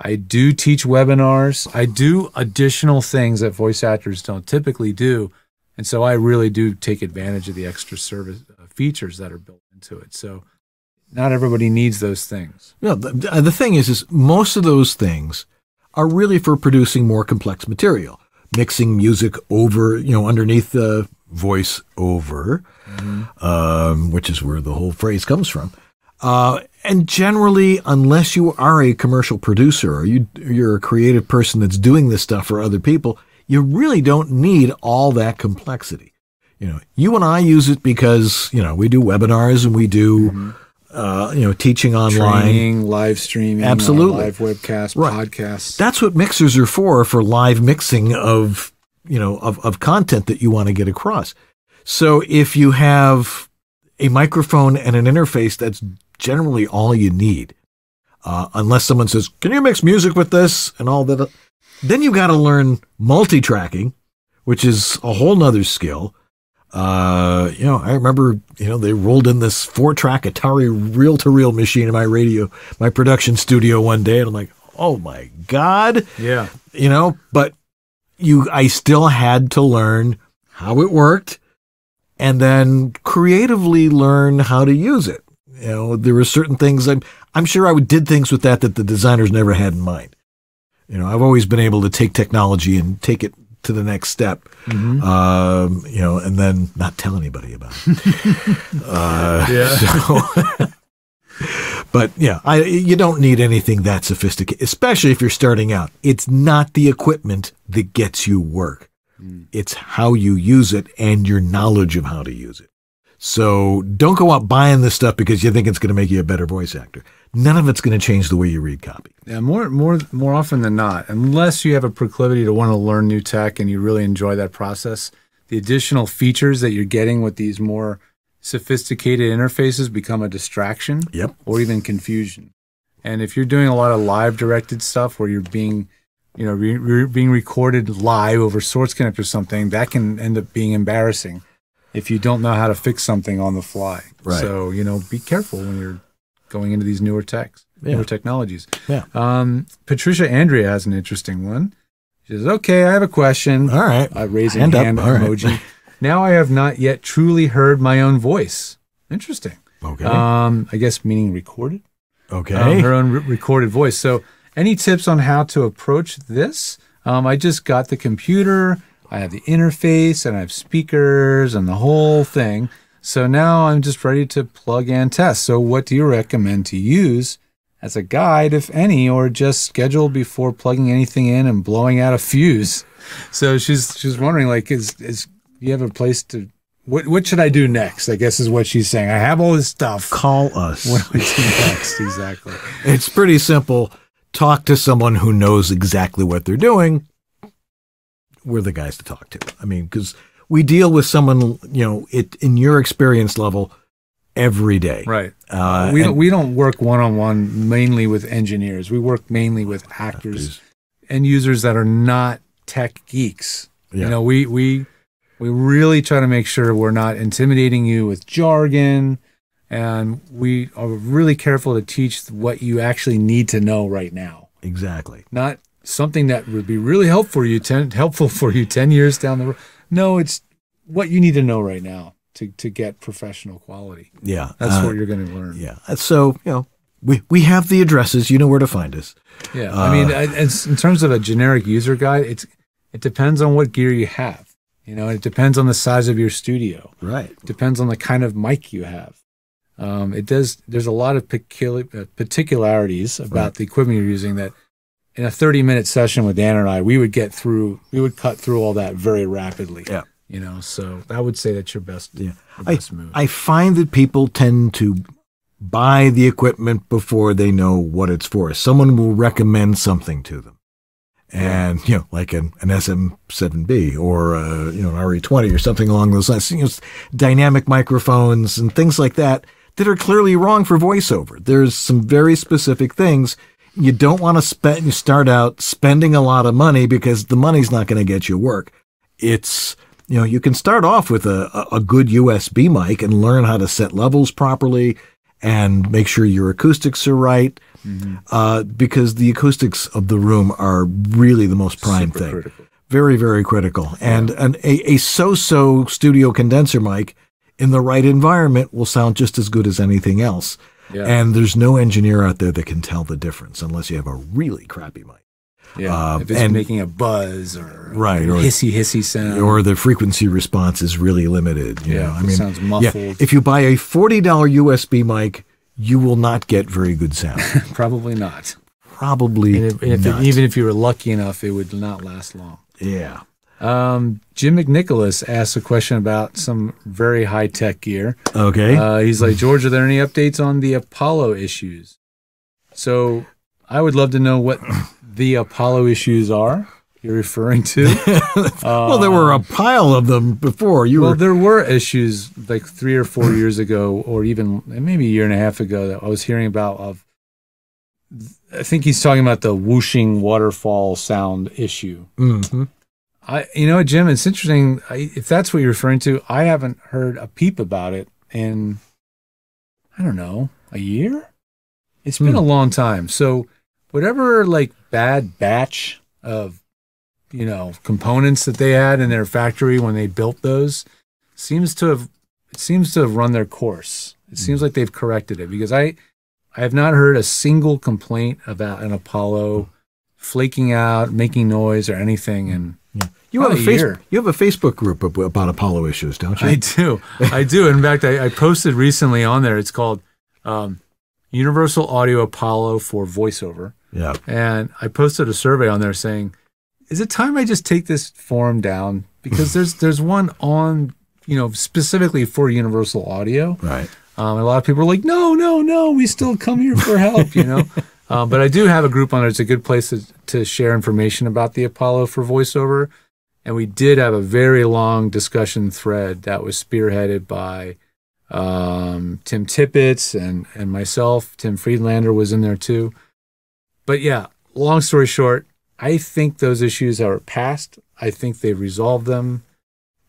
I do teach webinars. I do additional things that voice actors don't typically do. And so I really do take advantage of the extra service uh, features that are built into it. So not everybody needs those things. No, the, the thing is, is most of those things are really for producing more complex material, mixing music over, you know, underneath the voice over, um, which is where the whole phrase comes from. Uh, and generally, unless you are a commercial producer or you, you're a creative person that's doing this stuff for other people, you really don't need all that complexity. You know, you and I use it because, you know, we do webinars and we do, uh, you know, teaching online. Training, live streaming, uh, Absolutely. live webcast, Right. podcasts. That's what mixers are for, for live mixing of, you know, of, of content that you want to get across. So if you have a microphone and an interface, that's generally all you need. Uh, unless someone says, can you mix music with this and all that? Then you got to learn multi-tracking, which is a whole nother skill. Uh, you know, I remember, you know, they rolled in this four track Otari reel to reel machine in my radio, my production studio one day. And I'm like, oh my God. Yeah. You know, but you, I still had to learn how it worked and then creatively learn how to use it. You know, there were certain things I'm, I'm sure I did things with that that the designers never had in mind. You know, I've always been able to take technology and take it to the next step. Mhm. Um, you know, and then not tell anybody about it. uh, Yeah. so- but yeah, I, you don't need anything that sophisticated, especially if you're starting out. It's not the equipment that gets you work. It's how you use it and your knowledge of how to use it. So don't go out buying this stuff because you think it's going to make you a better voice actor. None of it's going to change the way you read copy. Yeah, more more more often than not, unless you have a proclivity to want to learn new tech and you really enjoy that process, the additional features that you're getting with these more sophisticated interfaces become a distraction. Yep. Or even confusion. And if you're doing a lot of live directed stuff where you're being, you know, re- re- being recorded live over Source Connect or something, that can end up being embarrassing if you don't know how to fix something on the fly. Right. So, you know, be careful when you're going into these newer techs, Yeah. newer technologies. Yeah. Um, Patricia Andrea has an interesting one. She says, "Okay, I have a question. All right, uh, raising Hand hand, up. All right. emoji. now I have not yet truly heard my own voice. Interesting. Okay. Um, I guess meaning recorded. Okay. Um, her own re- recorded voice. So, any tips on how to approach this? Um, I just got the computer. I have the interface and I have speakers and the whole thing. So now I'm just ready to plug and test. So, what do you recommend to use as a guide, if any, or just schedule before plugging anything in and blowing out a fuse? So she's she's wondering, like, is is you have a place to what what should I do next? I guess is what she's saying. I have all this stuff. Call us. What do I do next? Exactly. It's pretty simple. Talk to someone who knows exactly what they're doing. We're the guys to talk to. I mean, because we deal with someone, you know, it in your experience level every day. Right. Uh, we don't we don't work one on one mainly with engineers. We work mainly with actors and users that are not tech geeks. Yeah. You know, we we we really try to make sure we're not intimidating you with jargon. and we are really careful to teach what you actually need to know right now. Exactly. Not something that would be really helpful for you 10 helpful for you 10 years down the road. No, it's what you need to know right now to to get professional quality. Yeah. That's uh, what you're going to learn. Yeah. So, you know, we, we have the addresses. You know where to find us. Yeah, Uh, I mean, I- it's, in terms of a generic user guide, it's it depends on what gear you have. You know, it depends on the size of your studio. Right. Depends on the kind of mic you have. Um, it does. There's a lot of peculiar, uh, particularities about Right. the equipment you're using that. In a 30 minute session with Dan and I, we would get through. We would cut through all that very rapidly. Yeah. You know, so I would say that's your best. Yeah. your I, move. I find that people tend to buy the equipment before they know what it's for. Someone will recommend something to them. And, you know, like an, an SM7B or, uh, you know, an RE20 or something along those lines, you know, dynamic microphones and things like that that are clearly wrong for voiceover. There's some very specific things you don't want to spend, you start out spending a lot of money because the money's not going to get you work. It's, you know, you can start off with a, a- good USB mic and learn how to set levels properly and make sure your acoustics are right. Uh, because the acoustics of the room are really the most prime Super thing. critical. Very, very critical. And an, a, a so-so studio condenser mic in the right environment will sound just as good as anything else. Yeah. And there's no engineer out there that can tell the difference unless you have a really crappy mic. yeah. um, if it's and- making a buzz or Right, or- hissy hissy sound or the frequency response is really limited. You Yeah, know? I it mean, sounds muffled. yeah, if you buy a forty dollar USB mic, you will not get very good sound. probably not. Probably And if, and if it, not. even if you were lucky enough, it would not last long. yeah. Um, Jim McNicholas asked a question about some very high tech gear. Okay. Uh, he's like, George, are there any updates on the Apollo issues? So I would love to know what the Apollo issues are you're referring to. well, there were a pile of them before. You well, were there were issues like three or four years ago, or even maybe a year and a half ago that I was hearing about. Of, I think he's talking about the whooshing waterfall sound issue. Mhm. I, you know, Jim, it's interesting. I, if that's what you're referring to, I haven't heard a peep about it in, I don't know, a year. It's been Hmm. a long time. So, whatever like bad batch of, you know, components that they had in their factory when they built those, seems to have it seems to have run their course. It seems like they've corrected it because I, I have not heard a single complaint about an Apollo flaking out, making noise, or anything. And you have a face, year. you have a Facebook group about Apollo issues, don't you? I do. I do. In fact, I, I posted recently on there. It's called um, Universal Audio Apollo for voiceover. Yeah. And I posted a survey on there saying, "Is it time I just take this forum down? Because there's there's one on you know specifically for Universal Audio. Right. Um, a lot of people are like, no, no, no, we still come here for help, you know. um, but I do have a group on there. It's a good place to, to share information about the Apollo for voiceover. And we did have a very long discussion thread that was spearheaded by um, Tim Tippets and, and myself. Tim Friedlander was in there too. But yeah, long story short, I think those issues are past. I think they've resolved them.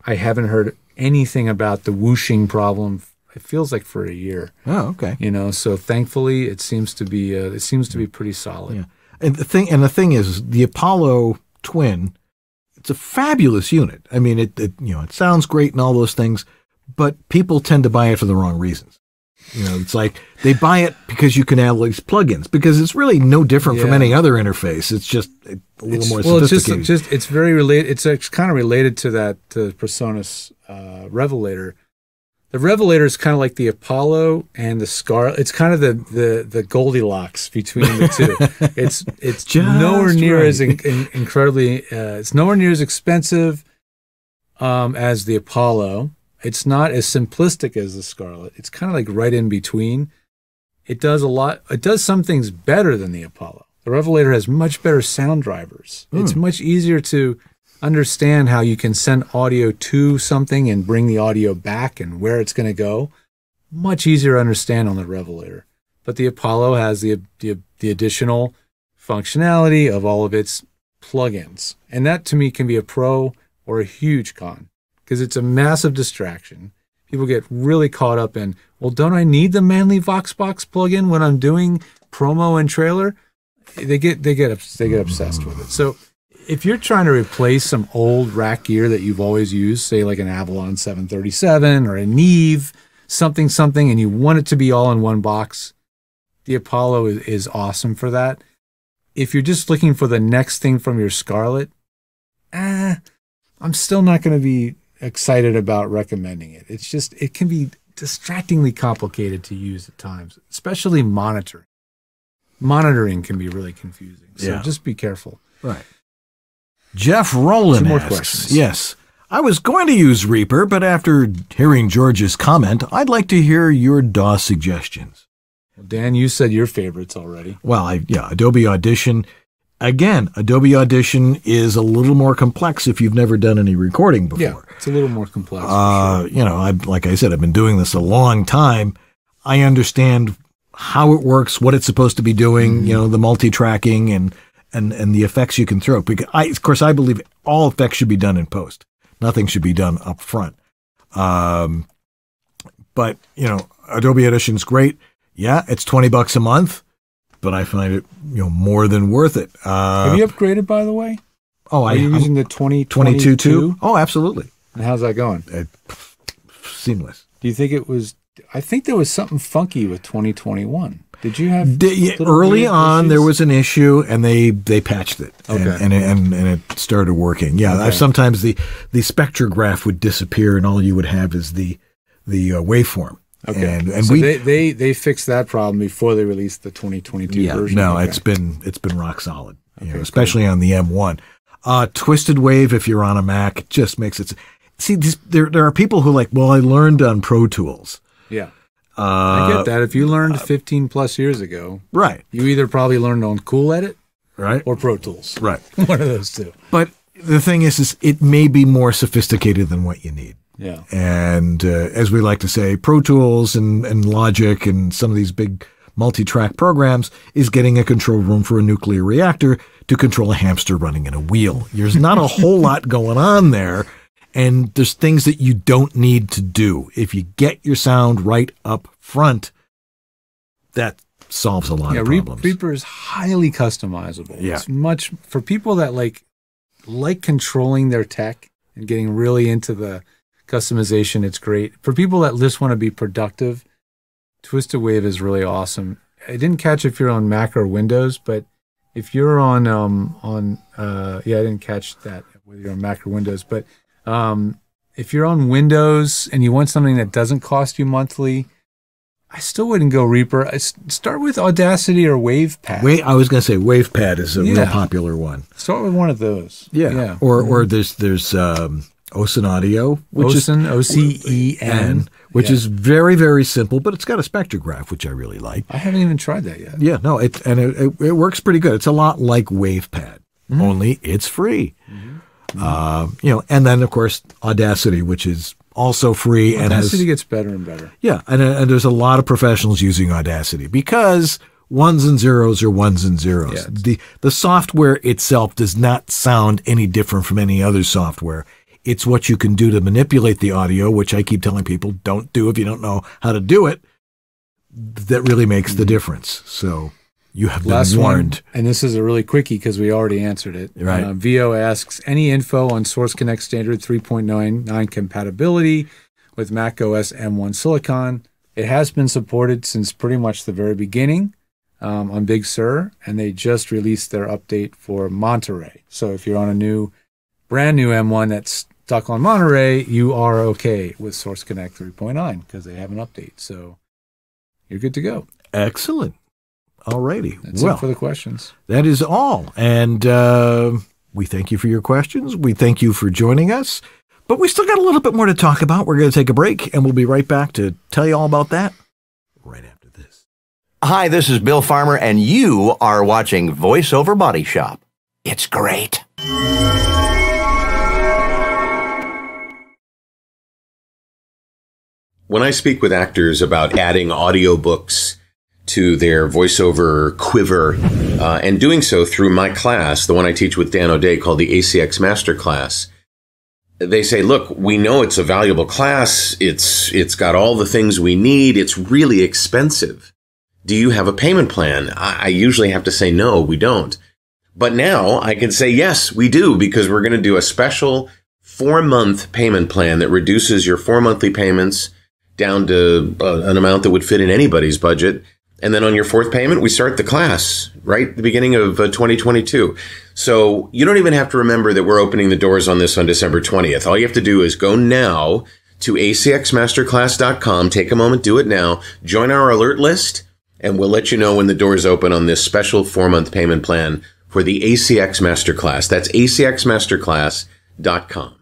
I haven't heard anything about the whooshing problem. It feels like for a year. Oh, okay. You know, so thankfully it seems to be uh, it seems to be pretty solid. Yeah. And the thing and the thing is the Apollo twin, it's a fabulous unit. I mean it, it you know, it sounds great and all those things, but people tend to buy it for the wrong reasons. You know, it's like they buy it because you can add all these plugins because it's really no different from any other interface. It's just a little It's- more well, it's just just it's very related. It's, it's kind of related to that to Presonus uh, Revelator. The Revelator is kind of like the Apollo and the Scarlett. It's kind of the the the Goldilocks between the two. it's it's Just nowhere near right. as in, in, incredibly. Uh, it's nowhere near as expensive um, as the Apollo. It's not as simplistic as the Scarlett. It's kind of like right in between. It does a lot. It does some things better than the Apollo. The Revelator has much better sound drivers. It's Hmm. much easier to understand how you can send audio to something and bring the audio back and where it's going to go. Much easier to understand on the Revelator. But the Apollo has the, the, the additional functionality of all of its plugins. And that to me can be a pro or a huge con because it's a massive distraction. People get really caught up in, well, don't I need the Manley Voxbox plugin when I'm doing promo and trailer? They get they get they get obsessed with it. So if you're trying to replace some old rack gear that you've always used, say like an Avalon 737 or a Neve, something something, and you want it to be all in one box, the Apollo is, is awesome for that. If you're just looking for the next thing from your Scarlett, eh, I'm still not going to be excited about recommending it. It's just it can be distractingly complicated to use at times, especially monitoring. Monitoring can be really confusing. So Yeah. just be careful. Right. Jeff Rowland more asks, questions. Yes. I was going to use Reaper, but after hearing George's comment, I'd like to hear your DAW suggestions. Dan, you said your favorites already. Well, I, yeah, Adobe Audition. Again, Adobe Audition is a little more complex if you've never done any recording before. Yeah, it's a little more complex. Uh, you know, I like I said, I've been doing this a long time. I understand how it works, what it's supposed to be doing. You know, the multi-tracking and and and the effects you can throw. Because I, of course, I believe all effects should be done in post. Nothing should be done up front. Um, but you know, Adobe Audition's great. Yeah, it's twenty bucks a month, but I find it you know more than worth it. Uh, Have you upgraded, by the way? oh, Are I you I'm- using the 20, 22 too? Oh, absolutely. And how's that going? seamless. Do you think it was? I think there was something funky with 2021. Did you have D- early on, there was an issue, and they they patched it, and Okay. and, and and it started working. Yeah, Okay. Sometimes the the spectrograph would disappear, and all you would have is the the uh, waveform. Okay, and, and so we they, they they fixed that problem before they released the 2022 yeah, version. no, Okay. it's been it's been rock solid, you know, especially on the M1. Uh, Twisted Wave, if you're on a Mac, just makes it. See, this, there there are people who like, well, I learned on Pro Tools. yeah. Uh, I get that. If you learned 15 plus years ago, Right. you either probably learned on Cool Edit, right, or Pro Tools, right. One of those two. But the thing is, is it may be more sophisticated than what you need. Yeah. And uh, as we like to say, Pro Tools and, and Logic and some of these big multi-track programs is getting a control room for a nuclear reactor to control a hamster running in a wheel. There's not a whole lot going on there. And there's things that you don't need to do. If you get your sound right up front, that solves a lot yeah, of problems. Reaper is highly customizable. Yeah. It's much for people that like like controlling their tech and getting really into the customization. It's great for people that just want to be productive. Twisted Wave is really awesome. I didn't catch if you're on Mac or Windows, but if you're on um on uh yeah, I didn't catch that whether you're on Mac or Windows, but um if you're on Windows and you want something that doesn't cost you monthly, I still wouldn't go Reaper. I start with Audacity or WavePad. Wait, I was going to say WavePad is a real popular one. Start with one of those. Yeah. Yeah. Or or there's there's um Ocean Audio, which Ocen, is O C E N, which Yeah. is very very simple, but it's got a spectrograph, which I really like. I haven't even tried that yet. Yeah, no, it and it, it, it works pretty good. It's a lot like WavePad, Mm-hmm. only it's free. Uh, you know, and then of course Audacity, which is also free and Audacity gets better and better. yeah, and and there's a lot of professionals using Audacity because ones and zeros are ones and zeros. the The software itself does not sound any different from any other software. It's what you can do to manipulate the audio, which I keep telling people don't do if you don't know how to do it. That really makes the difference. So you have been Last warned. one, and this is a really quickie because we already answered it. Right. Uh, VO asks any info on Source Connect Standard 3.99 compatibility with Mac OS M1 Silicon. It has been supported since pretty much the very beginning um, on Big Sur, and they just released their update for Monterey. So if you're on a new, brand new M1 that's stuck on Monterey, you are okay with Source Connect 3.9 because they have an update. So you're good to go. Excellent. Alrighty. That's well, it for the questions. That is all. And uh, we thank you for your questions. We thank you for joining us. But we still got a little bit more to talk about. We're going to take a break and we'll be right back to tell you all about that. Right after this. Hi, this is Bill Farmer, and you are watching VoiceOver Body Shop. It's great. When I speak with actors about adding audiobooks to their voiceover quiver, uh, and doing so through my class, the one I teach with Dan O'Day called the ACX Masterclass, they say, look, we know it's a valuable class. It's, it's got all the things we need. It's really expensive. Do you have a payment plan? I, I usually have to say, no, we don't. But now I can say, yes, we do, because we're going to do a special four month payment plan that reduces your four monthly payments down to uh, an amount that would fit in anybody's budget. And then on your fourth payment, we start the class right? The beginning of uh, 2022. So you don't even have to remember that we're opening the doors on this on December 20th. All you have to do is go now to acxmasterclass.com. Take a moment, do it now. Join our alert list, and we'll let you know when the doors open on this special four month payment plan for the ACX Masterclass. That's acxmasterclass.com.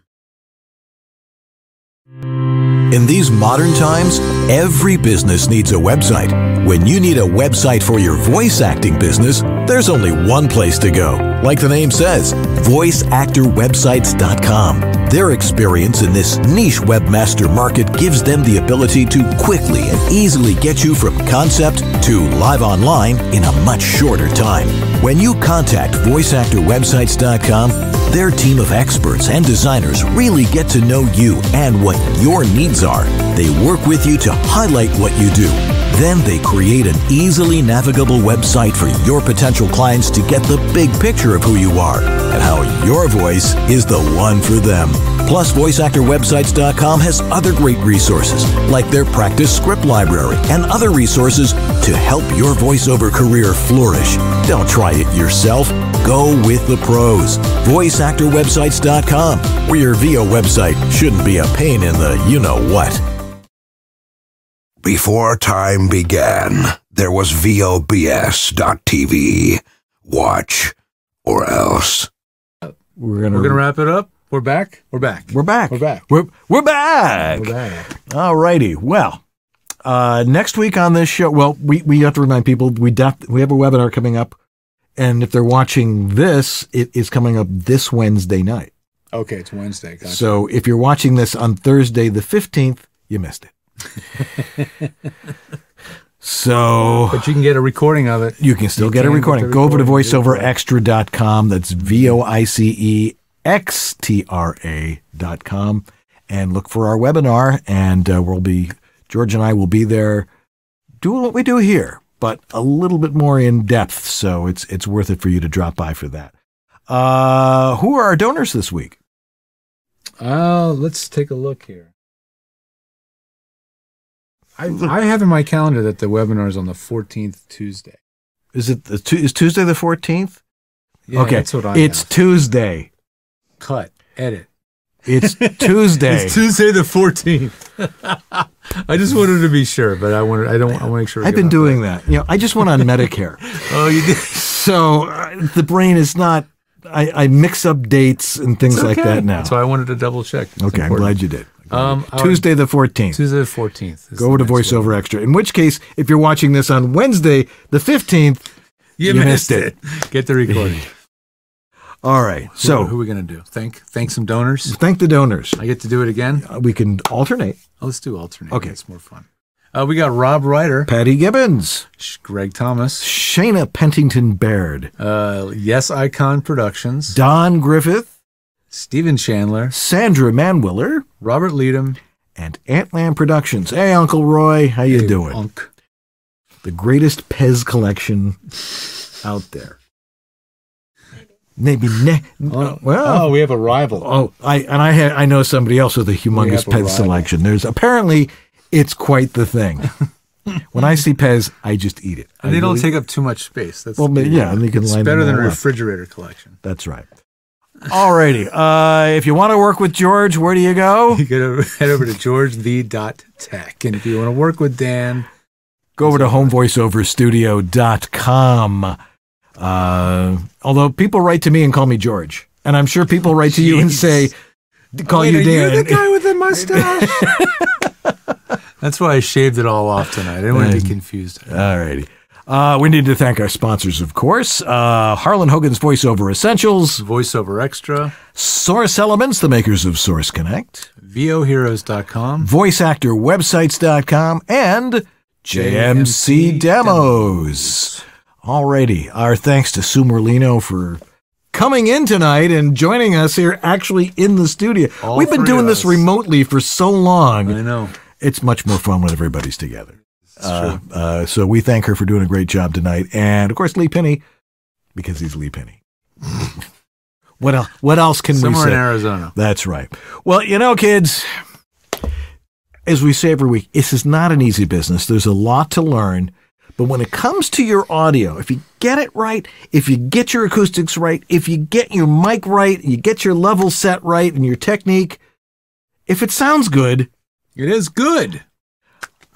In these modern times, every business needs a website. When you need a website for your voice acting business, there's only one place to go. Like the name says, voiceactorwebsites.com. Their experience in this niche webmaster market gives them the ability to quickly and easily get you from concept to live online in a much shorter time. When you contact voiceactorwebsites.com, their team of experts and designers really get to know you and what your needs are. They work with you to highlight what you do. Then they create an easily navigable website for your potential clients to get the big picture of who you are and how your voice is the one for them. Plus, VoiceActorWebsites.com has other great resources, like their practice script library and other resources to help your voiceover career flourish. Don't try it yourself. Go with the pros. VoiceActorWebsites.com, where your VO website shouldn't be a pain in the you know what. Before time began, there was VOBS.TV. Watch or else. We're gonna We're gonna wrap it up. We're back. We're back. We're back. We're back. We're we're back. We're back. All righty. Well, uh, next week on this show, well, we, we have to remind people we def- we have a webinar coming up, and if they're watching this, it is coming up this Wednesday night. Okay, it's Wednesday. Gotcha. So if you're watching this on Thursday the fifteenth, you missed it. So, but you can get a recording of it. You can still You get a can recording. Go over to recording, do it. voiceoverextra.com. That's V O I C E X T R A dot com and look for our webinar. And uh, we'll be, George and I will be there doing what we do here, but a little bit more in depth. So it's, it's worth it for you to drop by for that. Uh, who are our donors this week? Uh, let's take a look here. I, I have in my calendar that the webinar is on the 14th Tuesday. Is it the, is Tuesday the 14th? Yeah, okay. that's what I it's have. Tuesday. Cut. Edit. It's Tuesday. It's Tuesday the 14th. I just wanted to be sure, but I wanted I don't I want to make sure. I've been doing that. You know, I just went on Medicare. oh, you did. So uh, the brain is not. I, I mix up dates and things It's like that now. Why I wanted to double check. It's okay, I'm glad you did. Um, Tuesday the 14th. Tuesday the 14th. is Go over to VoiceOver Extra. In which case, if you're watching this on Wednesday the 15th, You, missed, it. Get the recording. All right. So So who are we gonna do? Thank thank some donors. thank the donors. I get to do it again. Uh, We can alternate. Oh, let's do alternate. Okay. it's more fun. Uh, we got Rob Ryder, Patty Gibbons, Greg Thomas, Shayna Pentington Baird, uh, Yes Icon Productions, Don Griffith, Stephen Chandler, Sandra Manwiller, Robert Leadham, and Antland Productions. Hey, Uncle Roy, how you Hey, doing? Unc. the greatest Pez collection out there. Maybe ne- Oh, uh, well. oh, we have a rival. Oh, I and I ha- I know somebody else with a humongous a Pez rival. selection. There's apparently it's quite the thing. when I see Pez, I just eat it. and I they don't take up too much space. That's Well, yeah, and you can it's line better than a up. refrigerator collection. That's right. Alrighty. Uh, if you want to work with George, where do you go? You gotta head over to georgethe.tech. And if you want to work with Dan, Go over to homevoiceoverstudio.com. Uh, although people write to me and call me George, and I'm sure people write to you and say, call Wait, you Dan. You're the guy with the mustache? That's why I shaved it all off tonight. I didn't want to be confused. Alrighty. Uh, we need to thank our sponsors, of course. Uh, Harlan Hogan's Voiceover Essentials, Voiceover Extra, Source Elements, the makers of Source Connect, VOHeroes.com, VoiceActorWebsites.com, and JMC Demos. Alrighty. Our thanks to Sue Merlino for coming in tonight and joining us here actually in the studio. All We've been doing this remotely for so long. I know. It's much more fun when everybody's together. Uh, uh, so we thank her for doing a great job tonight. And of course, Lee Penny, because he's Lee Penny. what else? What else can Somewhere we say? Somewhere in Arizona. That's right. Well, you know, kids, as we say every week, this is not an easy business. There's a lot to learn. But when it comes to your audio, if you get it right, if you get your acoustics right, if you get your mic right, you get your level set right and your technique, if it sounds good, it is good.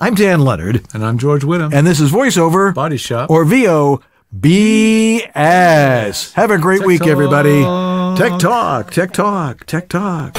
I'm Dan Lenard. And I'm George Whittam. And this is VoiceOver Body Shop. or VO BS. Have a great week, everybody. Tech Talk, Tech Talk, Tech Talk.